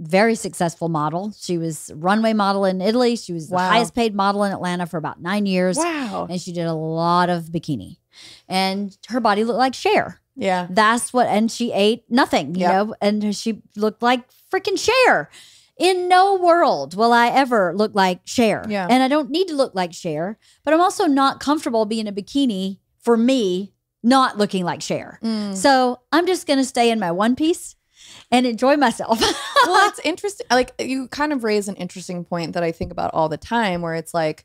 very successful model. She was runway model in Italy. She was Wow. the highest paid model in Atlanta for about nine years. Wow. And she did a lot of bikini. And her body looked like Cher. Yeah. That's what, and she ate nothing, you Yeah. know, and she looked like freaking Cher. In no world will I ever look like Cher. Yeah. And I don't need to look like Cher, but I'm also not comfortable being a bikini for me, not looking like Cher. Mm. So I'm just going to stay in my one piece and enjoy myself. well, it's interesting. Like you kind of raise an interesting point that I think about all the time, where it's like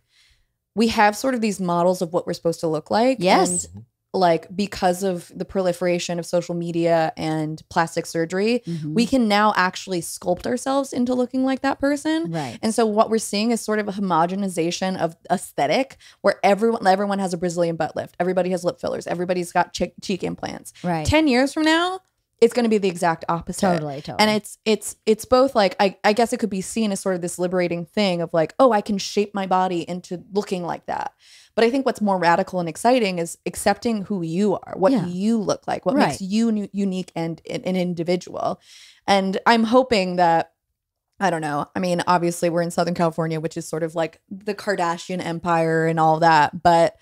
we have sort of these models of what we're supposed to look like. Yes. And like because of the proliferation of social media and plastic surgery, Mm-hmm. we can now actually sculpt ourselves into looking like that person. right. And so what we're seeing is sort of a homogenization of aesthetic where everyone everyone has a Brazilian butt lift. Everybody has lip fillers. Everybody's got cheek, cheek implants. Right. 10 years from now, it's going to be the exact opposite. totally. Totally. And it's it's it's both like I, I guess it could be seen as sort of this liberating thing of like, oh, I can shape my body into looking like that. But I think what's more radical and exciting is accepting who you are, what Yeah. you look like, what Right. makes you unique and an an individual. And I'm hoping that I don't know. I mean, obviously we're in Southern California, which is sort of like the Kardashian empire and all that, but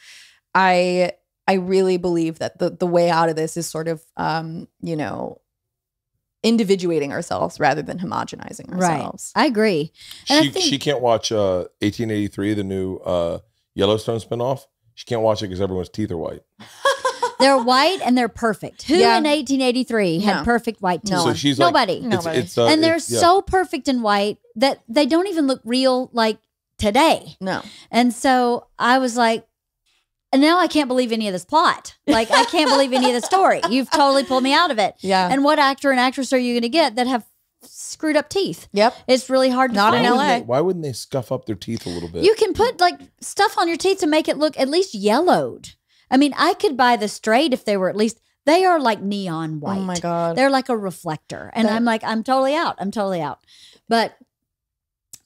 I I really believe that the the way out of this is sort of um, you know, individuating ourselves rather than homogenizing ourselves. right. ourselves. I agree. And I She think- she can't watch uh 1883, the new uh Yellowstone spinoff. She can't watch it because everyone's teeth are white. They're white and they're perfect. Who Yeah. in 1883 had No. perfect white teeth? No so one. she's like, Nobody. it's, it's, uh, and they're yeah. so perfect and white that they don't even look real like today. No. And so I was like, and now I can't believe any of this plot. Like I can't believe any of the story. You've totally pulled me out of it. Yeah. And what actor and actress are you going to get that have screwed up teeth. Yep. It's really hard Not in find. Why wouldn't LA. they- why wouldn't they scuff up their teeth a little bit? You can put like stuff on your teeth to make it look at least yellowed. I mean, I could buy the straight if they were at least they are like neon white. Oh my god. They're like a reflector. And That- I'm like, I'm totally out. I'm totally out. But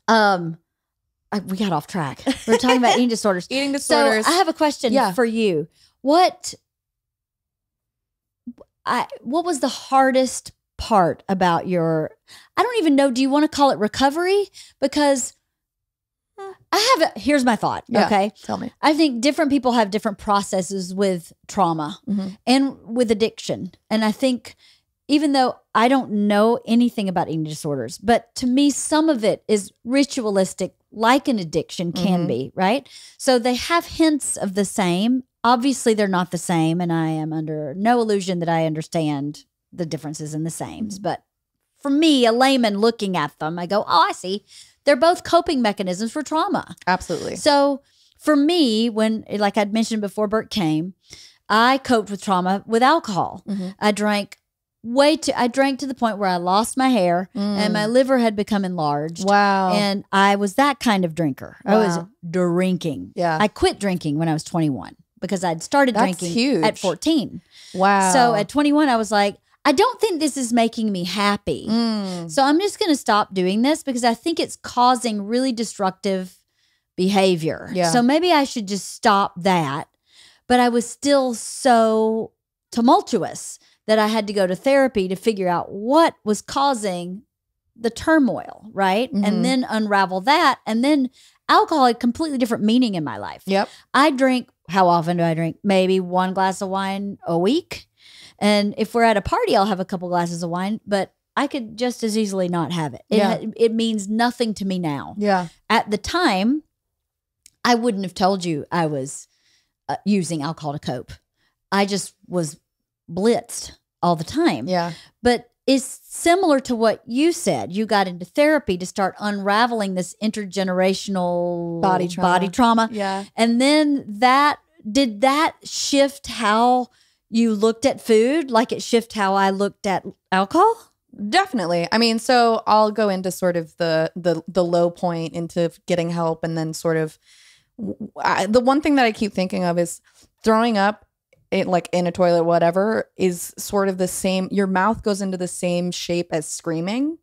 um I, we got off track. We are talking about eating disorders. Eating So disorders. I have a question Yeah. for you. What I what was the hardest part about your I don't even know, do you want to call it recovery? Because I have a, here's my thought. Yeah. Okay. Tell me. I think different people have different processes with trauma Mhm. and with addiction. And I think even though I don't know anything about eating disorders, but to me, some of it is ritualistic, like an addiction can Mhm. be, right? So they have hints of the same. Obviously, they're not the same. And I am under no illusion that I understand the differences and the sames. But for me, a layman looking at them, I go, oh, I see. They're both coping mechanisms for trauma. Absolutely. So for me, when like I'd mentioned before Bert came, I coped with trauma with alcohol. Mhm. I drank way too I drank to the point where I lost my hair and my liver had become enlarged. Mm. wow. And I was that kind of drinker. I was drinking. yeah. I quit drinking when I was 21 because I'd started That's drinking huge. at 14. wow. So at 21 I was like, I don't think this is making me happy. Mm. So I'm just going to stop doing this because I think it's causing really destructive behavior. Yeah. So maybe I should just stop that. But I was still so tumultuous that I had to go to therapy to figure out what was causing the turmoil, right? Mhm. And then unravel that. And then alcohol had completely different meaning in my life. Yep. I drink, how often do I drink? Maybe one glass of wine a week. And if we're at a party, I'll have a couple glasses of wine, but I could just as easily not have it. It, Yeah. it means nothing to me now. Yeah. At the time, I wouldn't have told you I was uh, using alcohol to cope. I just was blitzed all the time. Yeah. But it's similar to what you said. You got into therapy to start unraveling this intergenerational Body trauma. body trauma. Yeah. And then that did that shift how you looked at food? Like it shift how I looked at alcohol? Definitely. I mean, so I'll go into sort of the the the low point into getting help, and then sort of I, the one thing that I keep thinking of is throwing up, it like in a toilet, whatever, is sort of the same. Your mouth goes into the same shape as screaming,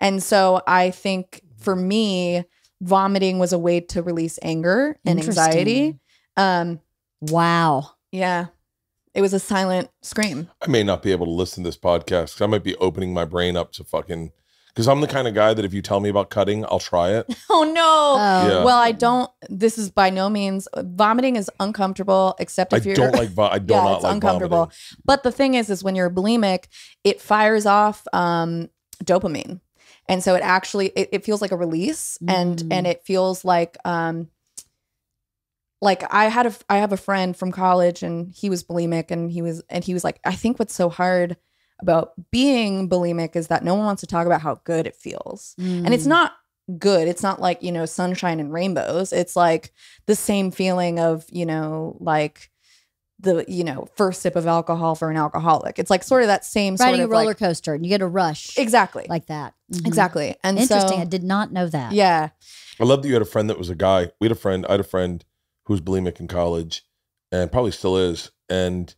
and so I think for me, vomiting was a way to release anger and anxiety. Um, Wow. yeah, it was a silent scream. I may not be able to listen to this podcast 'cause I might be opening my brain up to fucking. Because I'm the kind of guy that if you tell me about cutting, I'll try it. Oh no. Oh. Yeah. Well, I don't. This is by no means vomiting is uncomfortable, except I if you're. don't like. Vo- I do yeah, not it's like uncomfortable. vomiting. But the thing is, is when you're bulimic, it fires off um, dopamine, and so it actually it, it feels like a release, and Mm. and it feels like um, like I had a I have a friend from college, and he was bulimic, and he was and he was like, I think what's so hard about being bulimic is that no one wants to talk about how good it feels and Mm. it's not good it's not like you know sunshine and rainbows it's like the same feeling of you know like the you know first sip of alcohol for an alcoholic it's like sort of that same sort riding a of roller like, coaster and you get a rush exactly like that. Mhm. exactly and Interesting. so I did not know that. yeah I love that you had a friend that was a guy. We had a friend. I had a friend who was bulimic in college, and probably still is. And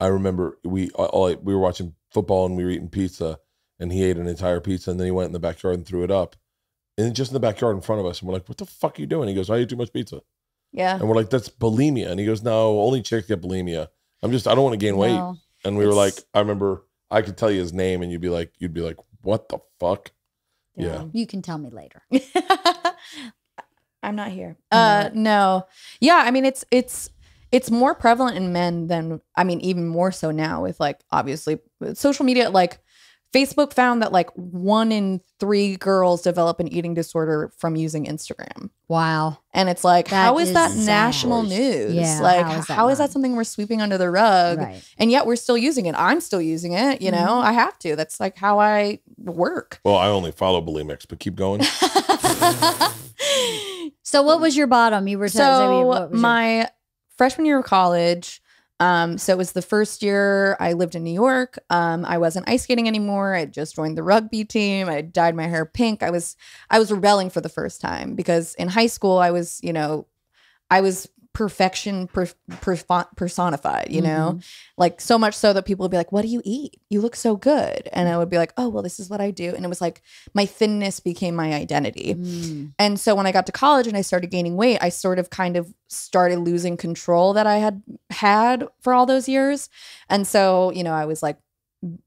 I remember we all we were watching football and we were eating pizza, and he ate an entire pizza, and then he went in the backyard and threw it up, and just in the backyard in front of us. And we're like, "What the fuck are you doing?" He goes, "I ate too much pizza," yeah and we're like, "That's bulimia." And he goes, "No, only chicks get bulimia. I'm just I don't want to gain weight." No. And we were like, I remember I could tell you his name, and you'd be like, you'd be like, "What the fuck?" Yeah. You can tell me later. i'm not here I know uh it. no yeah i mean it's it's it's more prevalent in men than i mean even more so now with like obviously social media like facebook found that like one in three girls develop an eating disorder from using instagram Wow. and it's like That how is, is that sad. national news Yeah, like how is that how is that something we're sweeping under the rug Right. and yet we're still using it i'm still using it you know Mhm. i have to that's like how i work Well, I only follow bulimics, but keep going. So what was your bottom? You were telling me so what was your- my freshman year of college Um, so it was the first year I lived in New York. Um, I wasn't ice skating anymore. I just joined the rugby team. I dyed my hair pink. I was I was rebelling for the first time because in high school I was, you know, I was perfection per, per, personified, you know, Mhm. like so much so that people would be like, "What do you eat? You look so good," and I would be like, "Oh, well, this is what I do," and it was like my thinness became my identity. Mm. And so when I got to college and I started gaining weight, I sort of kind of started losing control that I had had for all those years. And so, you know, I was like,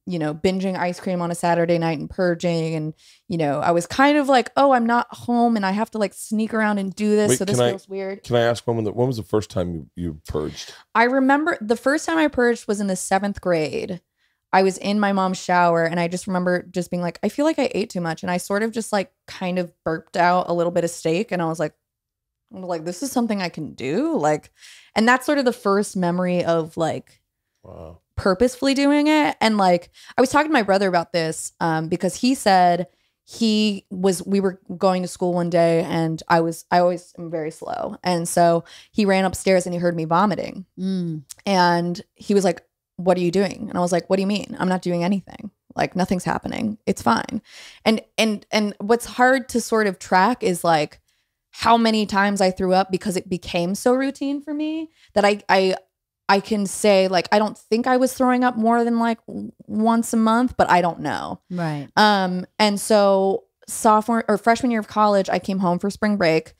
you know, binging ice cream on a Saturday night and purging. And, you know, I was kind of like, oh, I'm not home and I have to like sneak around and do this. Wait, so this can I- feels weird. Can I ask when, when was the first time you, you purged? I remember the first time I purged was in the seventh grade. I was in my mom's shower and I just remember just being like, I feel like I ate too much. And I sort of just like kind of burped out a little bit of steak. And I was like, I'm like, this is something I can do. Like, and that's sort of the first memory of like Wow. Purposefully doing it. And like, I was talking to my brother about this um, because he said he was, we were going to school one day and I was, I always am very slow. And so he ran upstairs and he heard me vomiting. Mm. And he was like, What are you doing? And I was like, What do you mean? I'm not doing anything. Like nothing's happening. It's fine. And and and what's hard to sort of track is like how many times I threw up because it became so routine for me that I I I can say like I don't think I was throwing up more than like once a month, but I don't know. Right. Um, and so sophomore or freshman year of college, I came home for spring break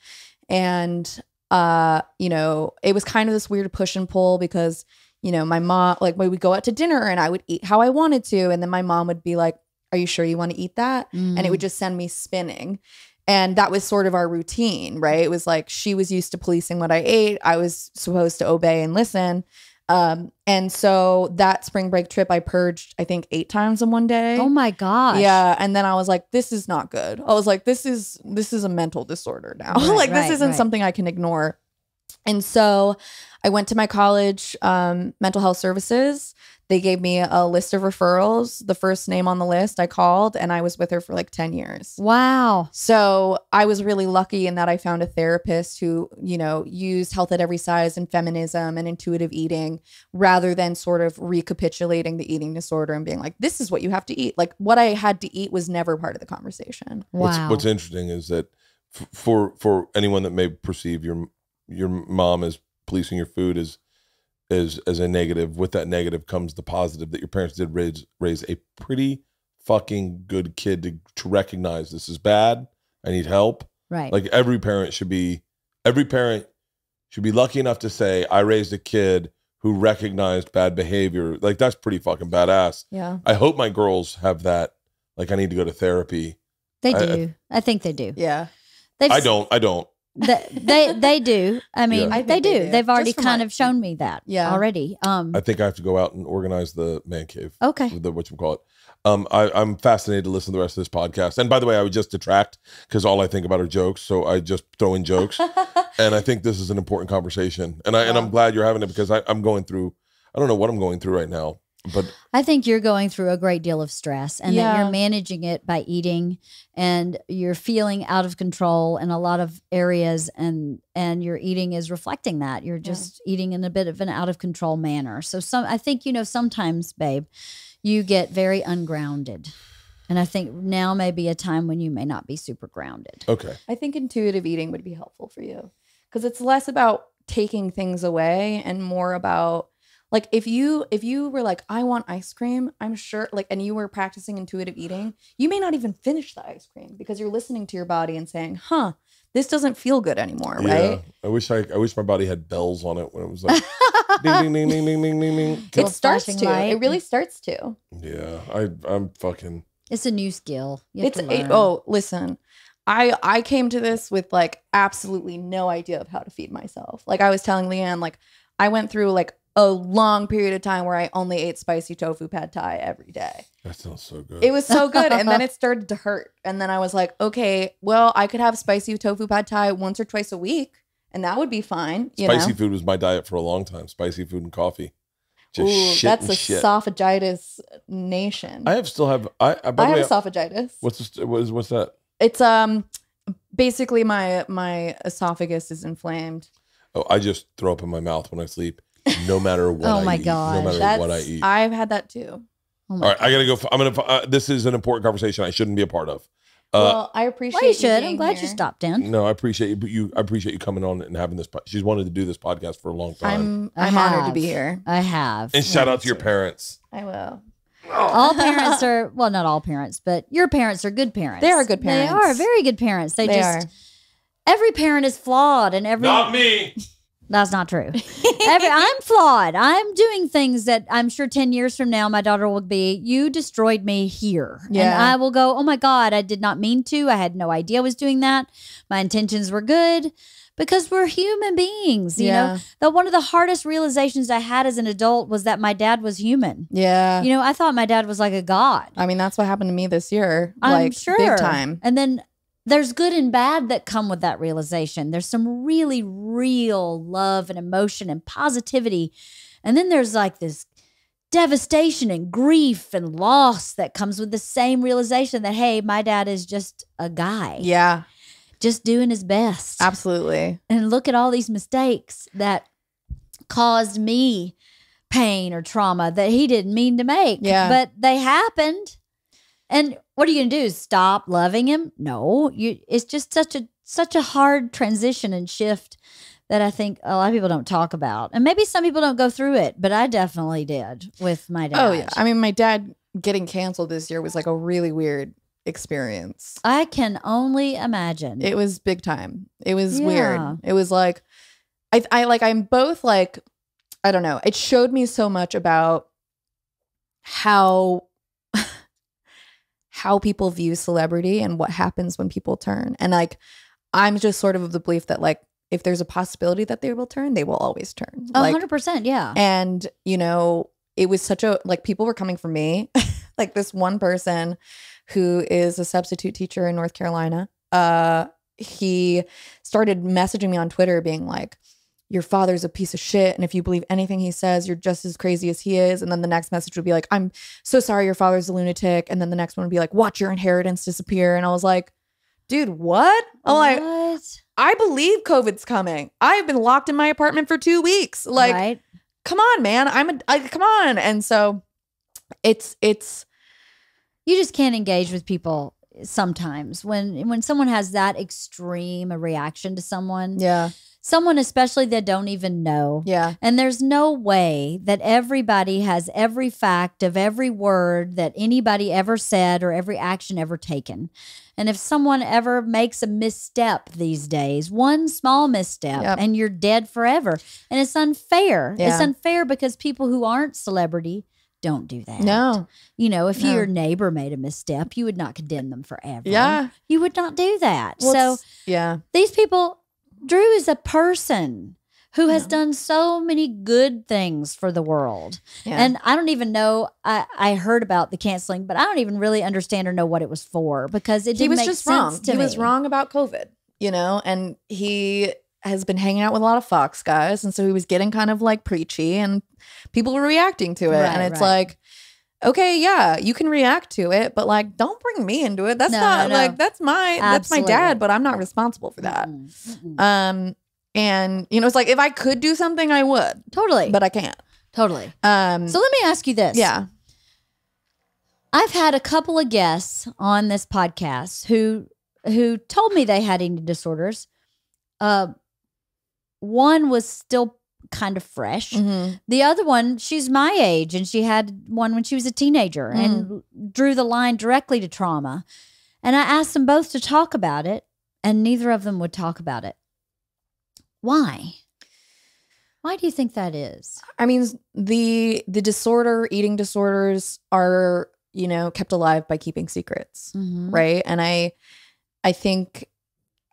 and uh, you know, it was kind of this weird push and pull because, you know, my mom like we would go out to dinner and I would eat how I wanted to, and then my mom would be like, Are you sure you want to eat that? And it Mm. would just send me spinning. And that was sort of our routine, right? It was like she was used to policing what I ate. I was supposed to obey and listen. Um, and so that spring break trip, I purged, I think, eight times in one day. Oh my gosh. Yeah, and then I was like, "This is not good." I was like, "This is this is a mental disorder now. Right, like this isn't right. something I can ignore." And so, I went to my college um, mental health services. They gave me a list of referrals. The first name on the list, I called, and I was with her for like ten years. Wow. So I was really lucky in that I found a therapist who, you know, used health at every size and feminism and intuitive eating rather than sort of recapitulating the eating disorder and being like, this is what you have to eat. Like what I had to eat was never part of the conversation. Wow. What's, what's interesting is that f- for for anyone that may perceive your your mom as policing your food as as as a negative, with that negative comes the positive that your parents did raise raise a pretty fucking good kid to to recognize this is bad. I need help. right. Like every parent should be every parent should be lucky enough to say I raised a kid who recognized bad behavior. Like that's pretty fucking badass. Yeah. I hope my girls have that. Like I need to go to therapy. they I- do. I, think they do. Yeah. They've, I don't. I don't. They, they they do. I mean, Yeah. I they do. they do. They've already kind my- of shown me that. Yeah. Already. Um. I think I have to go out and organize the man cave. Okay. The what you call it. Um, I, I'm fascinated to listen to the rest of this podcast. And by the way, I would just detract because all I think about are jokes. So I just throw in jokes. and I think this is an important conversation. And I and I'm glad you're having it because I, I'm going through. I don't know what I'm going through right now, but I think you're going through a great deal of stress and that you're managing it by eating and you're feeling out of control in a lot of areas and and your eating is reflecting that. You're just eating in a bit of an out of control manner. So some I think you know sometimes babe you get very ungrounded. And I think now may be a time when you may not be super grounded. okay. I think intuitive eating would be helpful for you because it's less about taking things away and more about like if you if you were like, I want ice cream, I'm sure like and you were practicing intuitive eating, you may not even finish the ice cream because you're listening to your body and saying, huh, this doesn't feel good anymore, yeah. right? I wish I, I wish my body had bells on it when it was like ding ding ding ding ding ding ding. It starts to. Light. It really starts to. Yeah, I I'm fucking. It's a new skill. it's eight, oh listen, I I came to this with like absolutely no idea of how to feed myself. Like I was telling Leanne, like I went through like a long period of time where I only ate spicy tofu pad thai every day. that sounds so good. It was so good. and then it started to hurt. And then I was like, okay, well, I could have spicy tofu pad thai once or twice a week, and that would be fine. You Spicy know? food was my diet for a long time. Spicy food and coffee. Just Ooh, that's a shit. esophagitis nation. I I, have still have I, I by the have way, esophagitis. what's this, what is what's that? It's um basically my my esophagus is inflamed. Oh, I just throw up in my mouth when I sleep. No matter what. Oh I my eat, gosh. No matter That's what I eat. I've had that too. Oh All my right, I gotta go. I'm gonna. Uh, this is an important conversation I shouldn't be a part of. Uh, well, I appreciate. Well, you should. I'm being glad you stopped in. no, I appreciate you. But you, I appreciate you coming on and having this. po- She's wanted to do this podcast for a long time. I'm I I'm honored to be here. I have. and shout out to your parents. I will. all parents are well, not all parents, but your parents are good parents. They are good parents. They are very good parents. They, They just are. every parent is flawed, and every not me. That's not true. every I'm flawed. I'm doing things that I'm sure ten years from now my daughter will be. You destroyed me here, and Yeah. I will go. Oh my God, I did not mean to. I had no idea I was doing that. My intentions were good. Because we're human beings, you know. Yeah. The one of the hardest realizations I had as an adult was that my dad was human. Yeah. You know, I thought my dad was like a god. I mean, that's what happened to me this year. I'm like sure. big time. And then there's good and bad that come with that realization. There's some really real love and emotion and positivity. And then there's like this devastation and grief and loss that comes with the same realization that, hey, my dad is just a guy, Yeah, just doing his best. absolutely. And look at all these mistakes that caused me pain or trauma that he didn't mean to make. Yeah. But they happened. And what are you gonna do? Stop loving him? No. You it's just such a such a hard transition and shift that I think a lot of people don't talk about. And maybe some people don't go through it, but I definitely did with my oh, dad. Oh yeah. I mean, my dad getting canceled this year was like a really weird experience. I can only imagine. It was big time. It was Yeah. weird. It was like I I like I'm both like I don't know. It showed me so much about how how people view celebrity and what happens when people turn. And like I'm just sort of of the belief that like if there's a possibility that they will turn, they will always turn. Like hundred percent, yeah. and, you know, it was such a like people were coming for me. like this one person who is a substitute teacher in North Carolina. Uh he started messaging me on Twitter being like your father's a piece of shit and if you believe anything he says you're just as crazy as he is and then the next message would be like I'm so sorry your father's a lunatic and then the next one would be like watch your inheritance disappear and I was like dude what? I'm like? I believe COVID's coming. I've been locked in my apartment for 2 weeks. Like right? come on, man. I'm a I, come on. And so it's it's you just can't engage with people sometimes when when someone has that extreme a reaction to someone yeah, someone especially that don't even know yeah, and there's no way that everybody has every fact of every word that anybody ever said or every action ever taken and if someone ever makes a misstep these days one small misstep Yep. and you're dead forever and it's unfair it's unfair because people who aren't celebrity don't do that no, you know, if No. your neighbor made a misstep, you would not condemn them forever. yeah. You would not do that. Well, so yeah, these people, Drew is a person who has Yeah. done so many good things for the world. yeah. And I don't even know, I, I heard about the canceling, but I don't even really understand or know what it was for because it he didn't was make just sense wrong. He me. was wrong about COVID, you know, and he has been hanging out with a lot of Fox guys, and so he was getting kind of like preachy, and people were reacting to it, Right, and it's right. like. Okay, yeah, you can react to it, but like, don't bring me into it. That's No, not no. like that's my that's my dad, but I'm not responsible for that. Mm-mm. Um, and you know, it's like if I could do something, I would, totally. but I can't. totally. Um, So let me ask you this. yeah, I've had a couple of guests on this podcast who who told me they had eating disorders. Uh, one was still kind of fresh. Mhm. The other one, she's my age, and she had one when she was a teenager, and drew the line directly to trauma. And I asked them both to talk about it, and neither of them would talk about it. Why? Why do you think that is? I mean, the the disorder, eating disorders, are you know kept alive by keeping secrets, Mhm. right? And I, I think,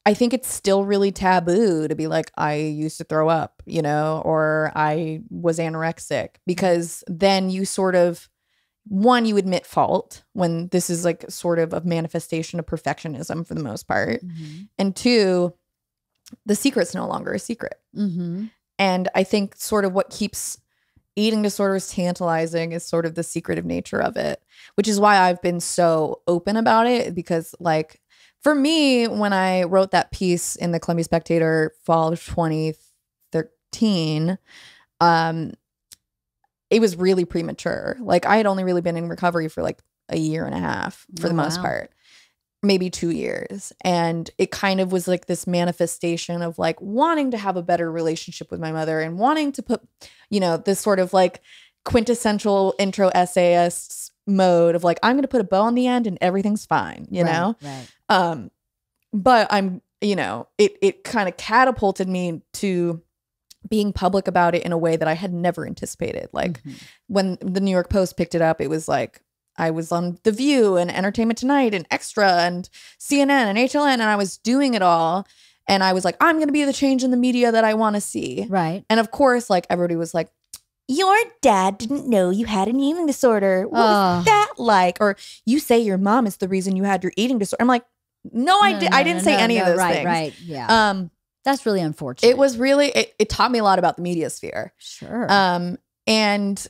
I think it's still really taboo to be like, I used to throw up, you know, or I was anorexic, because then you sort of one you admit fault when this is like sort of a manifestation of perfectionism for the most part Mhm. and two the secret's no longer a secret Mhm. and I think sort of what keeps eating disorders tantalizing is sort of the secretive nature of it, which is why I've been so open about it. Because, like, for me, when I wrote that piece in the Columbia Spectator fall of 2013, um, it was really premature. Like I had only really been in recovery for like a year and a half for Oh, the most wow. part. Maybe 2 years. And it kind of was like this manifestation of like wanting to have a better relationship with my mother and wanting to put, you know, this sort of like quintessential intro essayist mode of like I'm going to put a bow on the end and everything's fine, you Right, know? Right. Um, but I'm, you know, it it kind of catapulted me to being public about it in a way that I had never anticipated. Like Mhm. when the New York Post picked it up, it was like I was on The View and Entertainment Tonight and Extra and CNN and HLN, and I was doing it all. And I was like, I'm going to be the change in the media that I want to see. Right. And of course, like everybody was like, Your dad didn't know you had an eating disorder. What was that like? Or you say your mom is the reason you had your eating disorder. I'm like, no, I did. no, I didn't no, say no, any of no, those right, things. Right. Yeah. Um, That's really unfortunate. it was really it, it taught me a lot about the media sphere. sure. Um, and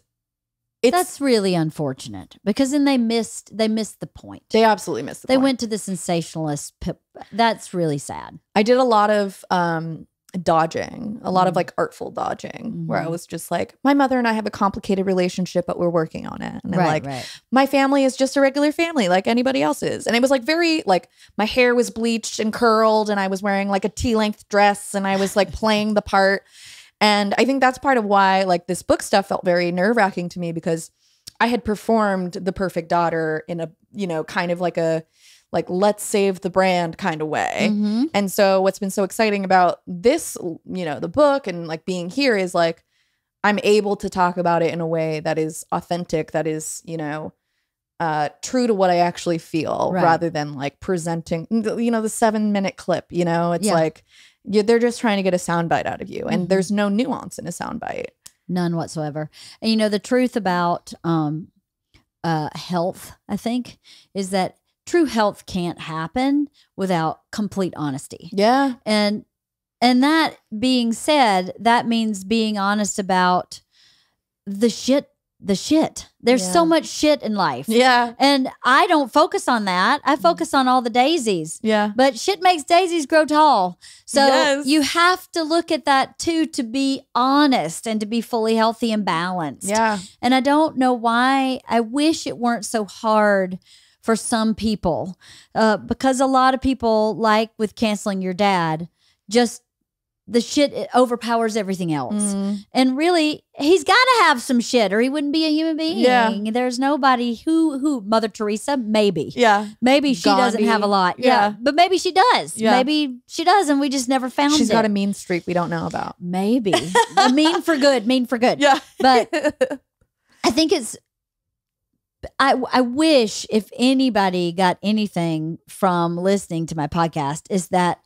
it's That's really unfortunate because then they missed they missed the point. they absolutely missed the They point. went to the sensationalist. That's really sad. I did a lot of um dodging, a lot of Mhm. like artful dodging, where I Mhm. was just like, my mother and I have a complicated relationship, but we're working on it. And I'm like, right. my family is just a regular family like anybody else's. And it was like very like my hair was bleached and curled and I was wearing like a tea-length dress and I was like playing the part. And I think that's part of why like this book stuff felt very nerve-wracking to me because I had performed the perfect daughter in a, you know, kind of like a like let's save the brand kind of way. Mhm. And so what's been so exciting about this, you know, the book and like being here is like I'm able to talk about it in a way that is authentic, that is, you know, uh true to what I actually feel Right. rather than like presenting you know the 7 minute clip, you know, it's Yeah. like you they're just trying to get a soundbite out of you and Mhm. there's no nuance in a soundbite. None whatsoever. And you know the truth about um, uh, health, I think, is that true health can't happen without complete honesty. Yeah. And and that being said, that means being honest about the shit. The shit. There's so much shit in life. Yeah. And I don't focus on that. I mm. focus on all the daisies. Yeah. But shit makes daisies grow tall. So Yes. you have to look at that too to be honest and to be fully healthy and balanced. Yeah. And I don't know why. I wish it weren't so hard for some people uh, because a lot of people, like with canceling your dad, just the shit it overpowers everything else. Mm. And really, he's got to have some shit, or he wouldn't be a human being. Yeah. There's nobody who who Mother Teresa, maybe. Yeah. Maybe she doesn't have a lot. Yeah. Yeah. But maybe she does. Yeah. Maybe she does, and we just never found She's it. got a mean streak we don't know about. maybe. mean for good, mean for good. Yeah. But I think it's I I wish if anybody got anything from listening to my podcast is that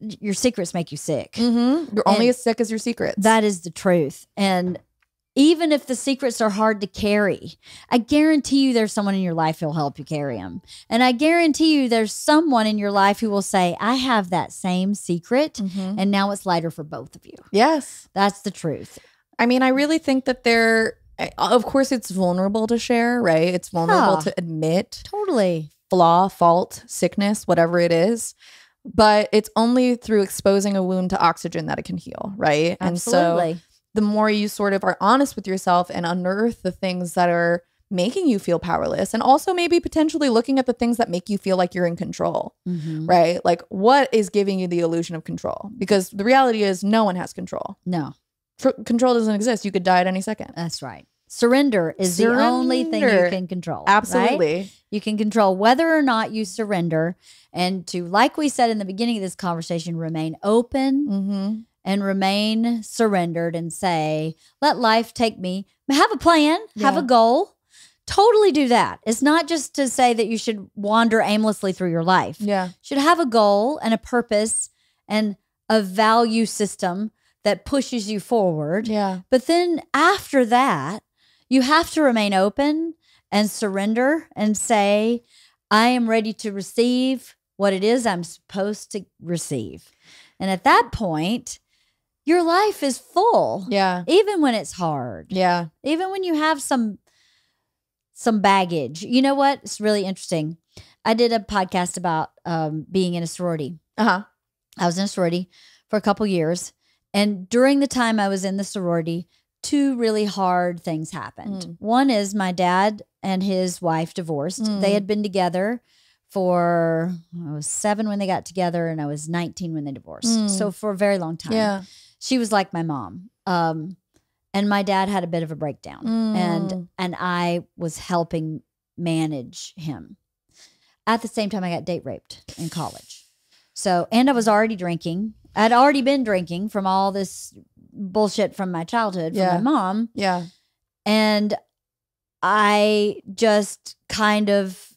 your secrets make you sick. hmm You're only And as sick as your secrets. That is the truth. And even if the secrets are hard to carry, I guarantee you there's someone in your life who'll help you carry them. And I guarantee you there's someone in your life who will say, I have that same secret. Mhm. And now it's lighter for both of you. Yes. That's the truth. I mean, I really think that they're, of course, it's vulnerable to share, right? It's vulnerable Yeah. to admit Totally. flaw, fault, sickness, whatever it is. But it's only through exposing a wound to oxygen that it can heal, right? And so Absolutely. the more you sort of are honest with yourself and unearth the things that are making you feel powerless and also maybe potentially looking at the things that make you feel like you're in control, Mhm. right? Like what is giving you the illusion of control? Because the reality is no one has control. No, control doesn't exist. You could die at any second. that's right. Surrender is the only thing you can control. right? Absolutely. You can control whether or not you surrender. And to, like we said in the beginning of this conversation, remain open Mm-hmm. and remain surrendered and say, let life take me. Have a plan, have a goal. Totally do that. It's not just to say that you should wander aimlessly through your life. Yeah. You should have a goal and a purpose and a value system that pushes you forward. Yeah. But then after that, you have to remain open and surrender and say, I am ready to receive what it is I'm supposed to receive. And at that point, your life is full, Yeah. even when it's hard, Yeah. even when you have some some baggage. You know what? It's really interesting. I did a podcast about um, being in a sorority. Uh huh. I was in a sorority for a couple years. And during the time I was in the sorority, two really hard things happened. Mm. One is my dad and his wife divorced. Mm. They had been together for I was 7 when they got together and I was 19 when they divorced. Mm. So for a very long time. Yeah. She was like my mom. Um and my dad had a bit of a breakdown Mm. and and I was helping manage him. At the same time I got date raped in college. So and I was already drinking. I'd already been drinking from all this bullshit from my childhood from Yeah. my mom Yeah. and I just kind of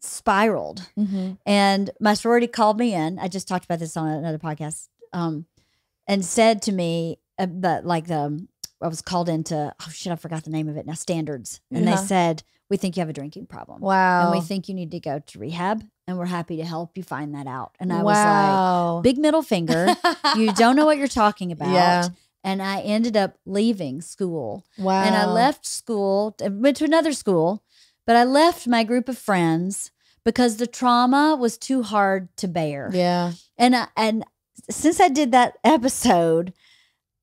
spiraled. Mm-hmm. And my sorority called me in. I just talked about this on another podcast, um, and said to me uh, that like the I was called into oh shit I forgot the name of it now standards, and Yeah. they said we think you have a drinking problem, Wow. and we think you need to go to rehab, and we're happy to help you find that out. And I was like, big middle finger. you don't know what you're talking about. Yeah. And I ended up leaving school Wow. and I left school, uh, went to another school, but I left my group of friends because the trauma was too hard to bear. Yeah. And I, and since I did that episode,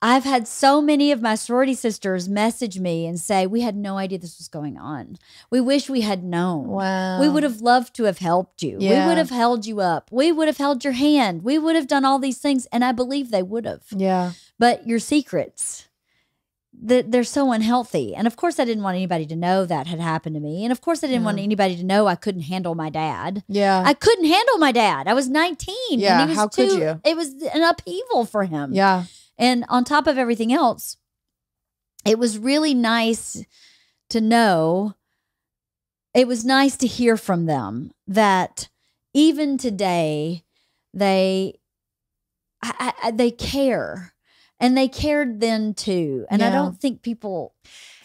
I've had so many of my sorority sisters message me and say, "We had no idea this was going on. We wish we had known. Wow. We would have loved to have helped you. We would have held you up. We would have held your hand. We would have done all these things, and I believe they would have." Yeah. But your secrets that they're so unhealthy. And of course i didn't want anybody to know that had happened to me. And of course i didn't want anybody to know i couldn't handle my dad. Yeah. i couldn't handle my dad. I was 19 Yeah, and he was how could you? it was an upheaval for him. Yeah. and on top of everything else it was really nice to know it was nice to hear from them that even today they I, I, they care and they cared then too and i don't think people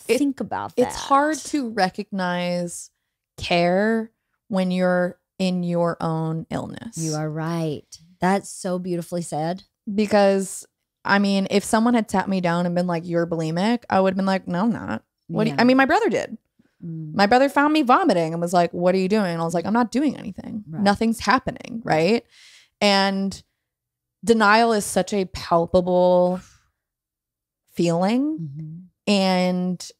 It- think about that It's hard to recognize care when you're in your own illness. you are right that's so beautifully said because I mean, if someone had sat me down and been like, "You're bulimic," I would have been like, "No, I'm not." What? do you- Yeah. I mean, my brother did. Mm. My brother found me vomiting and was like, "What are you doing?" And I was like, "I'm not doing anything. Right. Nothing's happening." Right? And denial is such a palpable feeling, Mhm. and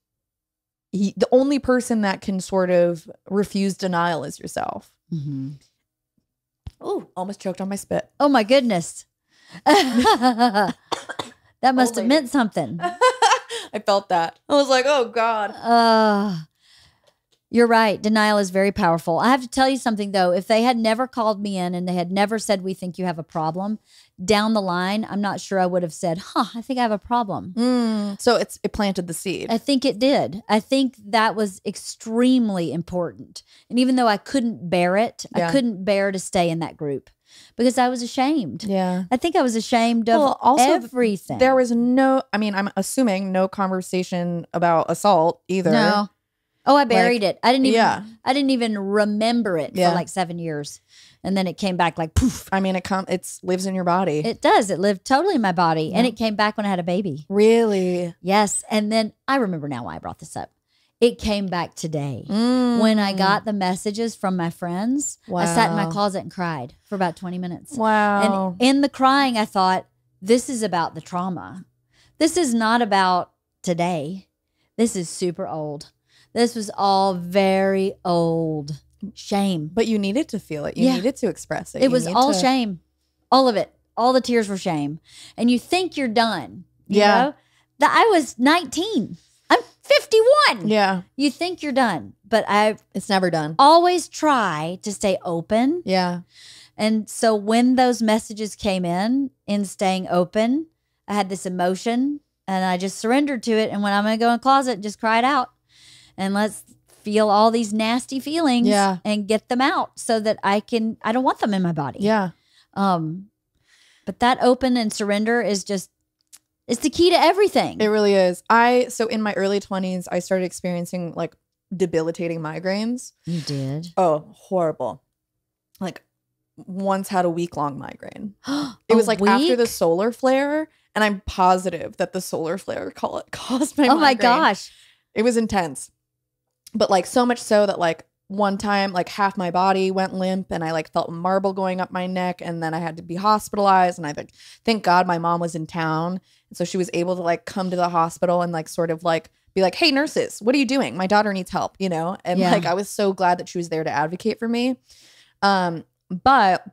he, the only person that can sort of refuse denial is yourself. Mhm. Oh, almost choked on my spit. oh my goodness that must Old have meant something I felt that. I was like, "Oh God." Uh, you're right. Denial is very powerful. I have to tell you something though. If they had never called me in and they had never said, We think you have a problem, down the line, I'm not sure I would have said, Huh, I think I have a problem. Mm, so it's it planted the seed. I think it did. I think that was extremely important. And even though I couldn't bear it, I couldn't bear to stay in that group because I was ashamed. yeah. I think I was ashamed of Well, also, everything. There was no, I mean, I'm assuming no conversation about assault either. no. Oh, I buried it. I didn't even Yeah. I didn't even remember it Yeah. for like seven years. And then it came back like poof. I mean, it com- it lives in your body. It does. It lived totally in my body. And it came back when I had a baby. really? Yes. And then I remember now why I brought this up. It came back today. When I Mm. got the messages from my friends, Wow. I sat in my closet and cried for about 20 minutes. Wow. And in the crying, I thought, this is about the trauma. This is not about today. This is super old. This was all very old. Shame. but you needed to feel it. You Yeah. needed to express it. It You was all to- shame. All of it. All the tears were shame. And you think you're done. You Yeah. Know? That I was 19. I'm 51. Yeah. You think you're done. But I It's never done. always try to stay open. Yeah. And so when those messages came in, in staying open, I had this emotion and I just surrendered to it. And when I'm going to go in the closet, just cry it out. And let's feel all these nasty feelings Yeah. and get them out so that I can, I don't want them in my body. Yeah. Um, but that open and surrender is just it's the key to everything. It really is. I, so in my early 20s, I started experiencing like debilitating migraines. you did. Oh, horrible. Like once had a week long migraine. It was like after the solar flare, and I'm positive that the solar flare call it caused my. Oh my gosh. it was intense, but like so much so that like one time like half my body went limp and I like felt marble going up my neck and then I had to be hospitalized and I like thank God my mom was in town. And so she was able to like come to the hospital and like sort of like be like hey nurses what are you doing? My daughter needs help you know? And Yeah. like I was so glad that she was there to advocate for me. Um but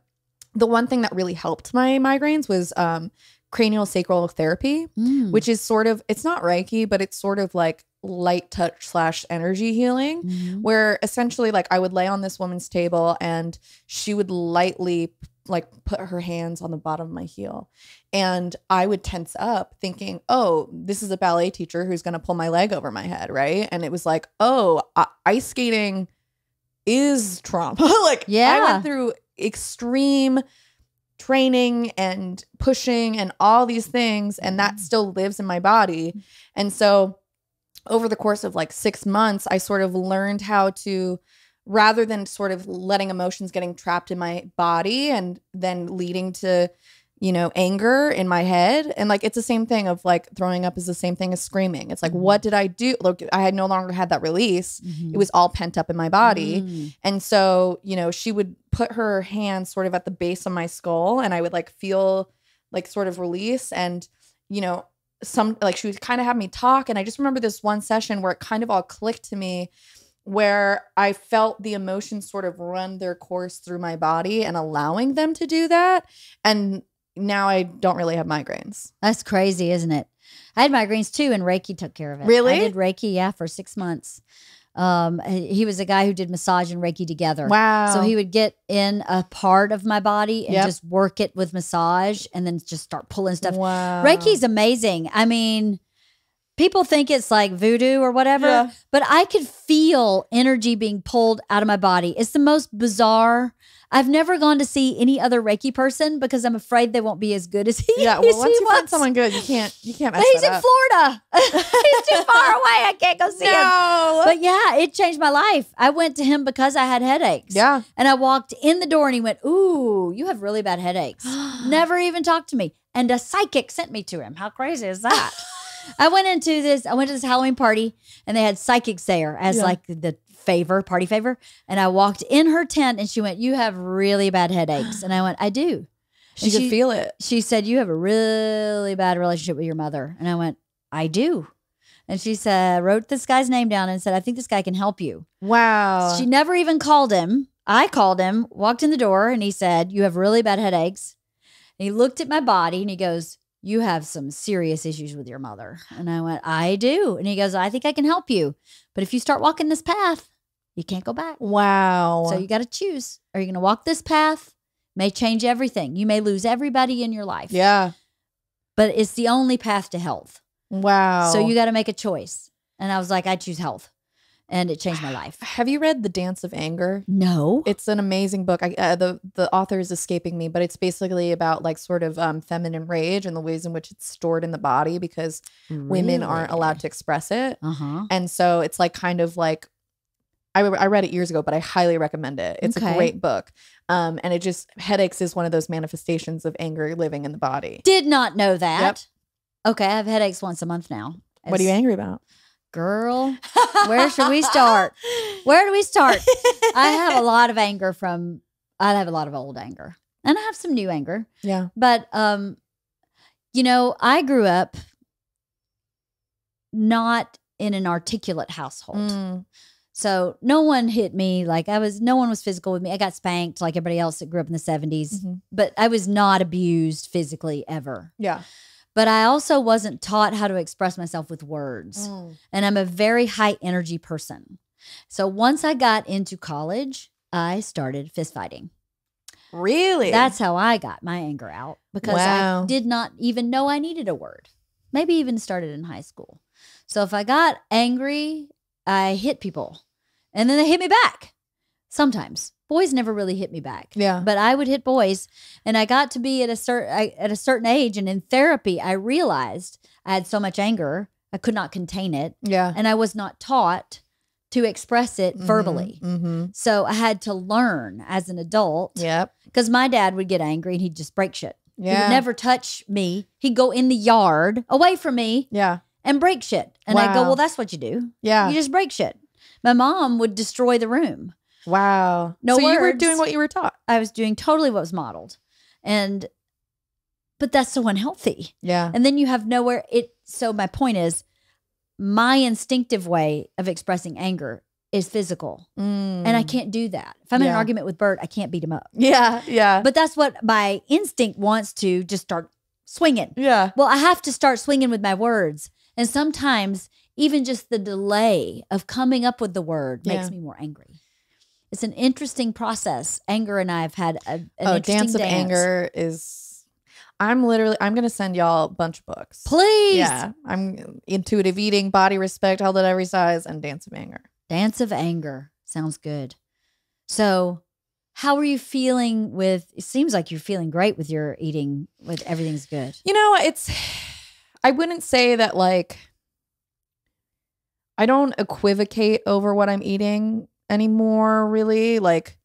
the one thing that really helped my migraines was um cranial sacral therapy Mm. which is sort of it's not reiki but it's sort of like light touch slash energy healing Mhm. where essentially like I would lay on this woman's table and she would lightly like put her hands on the bottom of my heel and I would tense up thinking, "Oh, this is a ballet teacher who's going to pull my leg over my head, right?" And it was like, "Oh, uh, ice skating is trauma." like yeah. I went through extreme training and pushing and all these things and that mm-hmm. still lives in my body. And so over the course of like 6 months I sort of learned how to rather than sort of letting emotions getting trapped in my body and then leading to you know anger in my head and like it's the same thing of like throwing up is the same thing as screaming it's like what did i do look i had no longer had that release Mhm. it was all pent up in my body Mm. and so, you know, she would put her hand sort of at the base of my skull and I would like feel like sort of release and, you know, some like she would kind of have me talk. And I just remember this one session where it kind of all clicked to me where I felt the emotions sort of run their course through my body and allowing them to do that. And now I don't really have migraines. That's crazy, isn't it? I had migraines too, and Reiki took care of it. Really? I did Reiki, yeah, for six months. Um, he was a guy who did massage and Reiki together. Wow. So he would get in a part of my body and Yep. just work it with massage, and then just start pulling stuff. Wow. Reiki's amazing. I mean, people think it's like voodoo or whatever, Yeah. but I could feel energy being pulled out of my body. It's the most bizarre. I've never gone to see any other Reiki person because I'm afraid they won't be as good as he Yeah. Well, once you find someone good, you can't, you can't But he's in up. Florida. he's too far away. I can't go see him. No. But yeah, it changed my life. I went to him because I had headaches. yeah. And I walked in the door and he went, Ooh, you have really bad headaches. Never even talked to me. And a psychic sent me to him. How crazy is that? I went into this, I went to this Halloween party and they had psychics there as Yeah. like the favor, party favor. And I walked in her tent and she went, You have really bad headaches. And I went, I do. She And could she- feel it. She said, You have a really bad relationship with your mother. And I went, I do. And she said, wrote this guy's name down and said, I think this guy can help you. Wow. She never even called him. I called him, walked in the door, and he said, You have really bad headaches. And he looked at my body and he goes, You have some serious issues with your mother. And I went, I do. And he goes, I think I can help you. But if you start walking this path, you can't go back. wow. So you got to choose. Are you going to walk this path? May change everything. You may lose everybody in your life. yeah. But it's the only path to health. Wow. So you got to make a choice. And I was like, I choose health. And it changed my life. have you read The Dance of Anger? No. It's an amazing book. I, uh, the the author is escaping me, but it's basically about like sort of um, feminine rage and the ways in which it's stored in the body because women aren't allowed to express it, Uh huh. and so it's like kind of like I, I read it years ago, but I highly recommend it. It's Okay. a great book, um, and it just headaches is one of those manifestations of anger living in the body. Did not know that. Okay, I have headaches once a month now. What are you angry about? Girl, Where should we start? where do we start? I have a lot of anger from I have a lot of old anger. And I have some new anger. Yeah. But um you know, I grew up not in an articulate household. Mm. So no one hit me like I was no one was physical with me. I got spanked like everybody else that grew up in the 70s, Mhm. but I was not abused physically ever. Yeah. But I also wasn't taught how to express myself with words. Mm. And I'm a very high energy person. So once I got into college, I started fist fighting. Really? That's how I got my anger out because Wow. I did not even know I needed a word. Maybe even started in high school. So if I got angry, I hit people and then they hit me back. Sometimes boys never really hit me back. yeah. But I would hit boys, and I got to be at a certain at a certain age, and in therapy, I realized I had so much anger, I could not contain it, Yeah. and I was not taught to express it verbally. Mm-hmm. So I had to learn as an adult Yep. because my dad would get angry and he'd just break shit. yeah. he would never touch me. He'd go in the yard away from me Yeah. and break shit. And I'd go, Well, that's what you do. Yeah. You just break shit. My mom would destroy the room. Wow. No so you were doing what you were taught. I was doing totally what was modeled. And but that's so unhealthy. Yeah. And then you have nowhere it so my point is my instinctive way of expressing anger is physical. And I can't do that. If I'm in an Mm. Argument with Bert, I can't beat him up. Yeah. Yeah. But that's what my instinct wants to just start swinging. yeah. Well, I have to start swinging with my words. And sometimes even just the delay of coming up with the word makes me more angry. It's an interesting process. Anger and I have had a, an oh, Dance of Anger is. I'm literally. I'm gonna send y'all a bunch of books. Please. Yeah. I'm intuitive eating, body respect, health at every size, and Dance of Anger. Dance of Anger. Sounds good. So, how are you feeling with it seems like you're feeling great with your eating with everything's good. You know, it's. I wouldn't say that like. I don't equivocate over what I'm eating anymore, really. Like,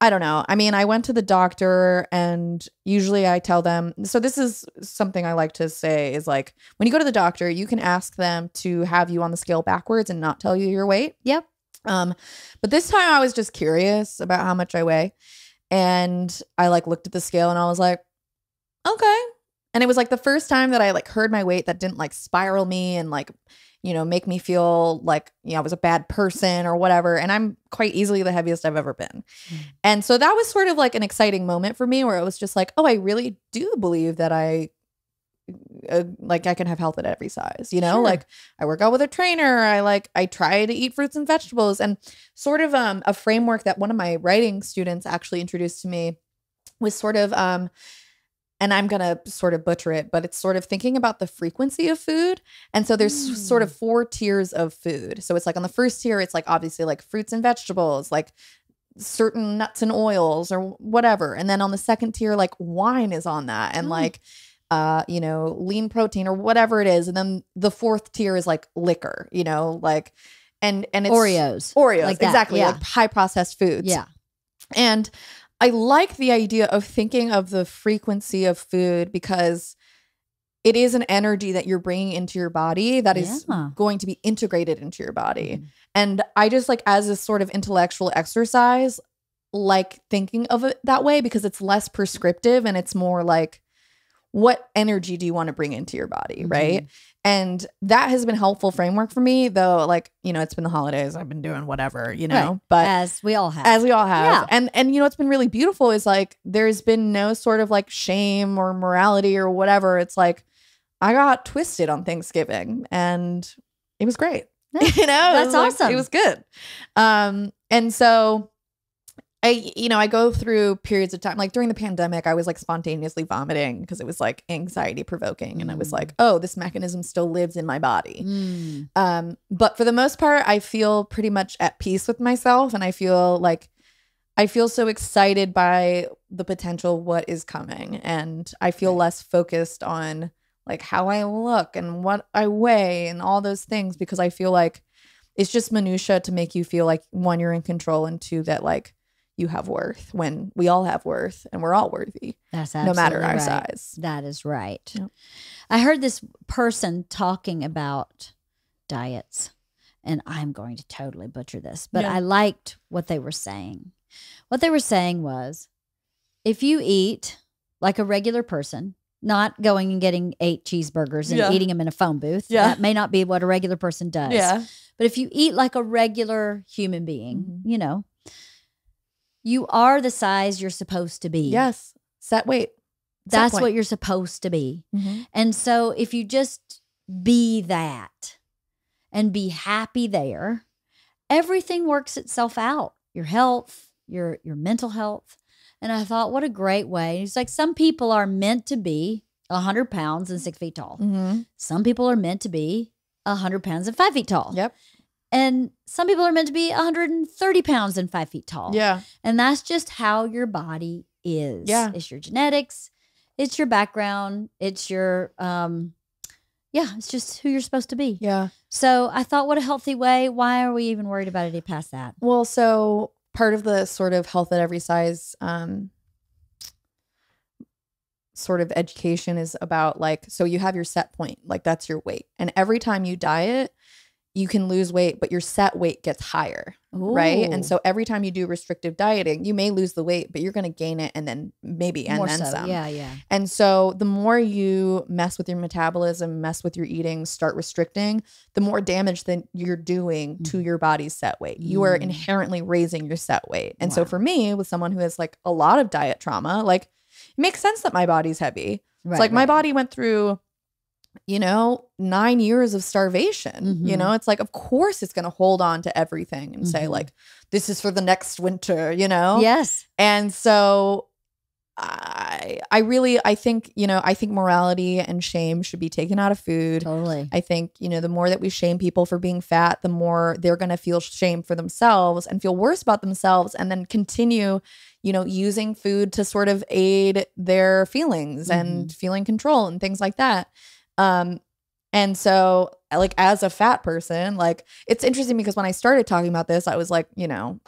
I don't know. I mean, I went to the doctor and usually I tell them. So, this is something I like to say is like when you go to the doctor, you can ask them to have you on the scale backwards and not tell you your weight. Yep. Um, but this time I was just curious about how much I weigh. And I like looked at the scale and I was like, okay. And it was like the first time that I like heard my weight that didn't like spiral me and like, you know, make me feel like, you know, I was a bad person or whatever. And I'm quite easily the heaviest I've ever been. Mm. And so that was sort of like an exciting moment for me where it was just like, oh, I really do believe that I uh, like I can have health at every size, you know? Sure. Like I work out with a trainer, I like I try to eat fruits and vegetables and sort of um a framework that one of my writing students actually introduced to me was sort of um and I'm going to sort of butcher it, but it's sort of thinking about the frequency of food. And so there's s- sort of four tiers of food. So it's like on the first tier, it's like obviously like fruits and vegetables, like certain nuts and oils or whatever. And then on the second tier, like wine is on that and Mm. like, uh, you know, lean protein or whatever it is. And then the fourth tier is like liquor, you know, like, and, and it's Oreos. Oreos, Like that, exactly, yeah. like high processed foods. Yeah. And I like the idea of thinking of the frequency of food because it is an energy that you're bringing into your body that is Yeah. going to be integrated into your body. Mhm. And I just like, as a sort of intellectual exercise, like thinking of it that way because it's less prescriptive and it's more like, what energy do you want to bring into your body? Right. And that has been helpful framework for me, though, like, you know, it's been the holidays. I've been doing whatever, you know, Right. but As we all have. as we all have. Yeah. And and you know what's been really beautiful is like there's been no sort of like shame or morality or whatever. It's like I got twisted on Thanksgiving and it was great. Yeah, you know, that's it was like- awesome. it was good. Um and so I you know, I go through periods of time like during the pandemic I was like spontaneously vomiting because it was like anxiety provoking and I was Mm. like, "Oh, this mechanism still lives in my body." Mm. Um, but for the most part, I feel pretty much at peace with myself, and I feel like I feel so excited by the potential what is coming, and I feel less focused on like how I look and what I weigh and all those things because I feel like it's just minutia to make you feel like one you're in control and two that like you have worth when we all have worth and we're all worthy That's no matter our right. size. That is right. Yep. I heard this person talking about diets, and I'm going to totally butcher this, but Yeah. I liked what they were saying. What they were saying was if you eat like a regular person, not going and getting eight cheeseburgers and Yeah. eating them in a phone booth, Yeah. that may not be what a regular person does. Yeah. But if you eat like a regular human being, Mhm. you know, you are the size you're supposed to be. Yes. Set weight. Set That's point. what you're supposed to be. Mhm. And so if you just be that and be happy there, everything works itself out. Your health, your your mental health. And I thought, what a great way. It's like some people are meant to be hundred pounds and six feet tall. Mhm. Some people are meant to be hundred pounds and five feet tall. Yep. And some people are meant to be 130 pounds and five feet tall. Yeah. And that's just how your body is. Yeah. It's your genetics, it's your background, it's your um yeah, it's just who you're supposed to be. Yeah. So I thought what a healthy way. Why are we even worried about it past that? Well, so part of the sort of health at every size um sort of education is about like so you have your set point, like that's your weight. And every time you diet, you can lose weight, but your set weight gets higher, right? And so every time you do restrictive dieting, you may lose the weight, but you're going to gain it and then maybe and More then so. some. Yeah, yeah. And so the more you mess with your metabolism, mess with your eating, start restricting, the more damage that you're doing to your body's set weight. You are Mm. inherently raising your set weight. And so for me, with someone who has like a lot of diet trauma, like it makes sense that my body's heavy. Right, it's like my body went through you know, nine years of starvation. You Mhm. know, it's like, of course, it's going to hold on to everything and say, Mhm. like, this is for the next winter, you know? Yes. And so I I really I think, you know, I think morality and shame should be taken out of food. Totally. I think, you know, the more that we shame people for being fat, the more they're going to feel shame for themselves and feel worse about themselves and then continue, you know, using food to sort of aid their feelings and feeling control and things like that. Um and so like as a fat person, like it's interesting because when I started talking about this, I was like, you know,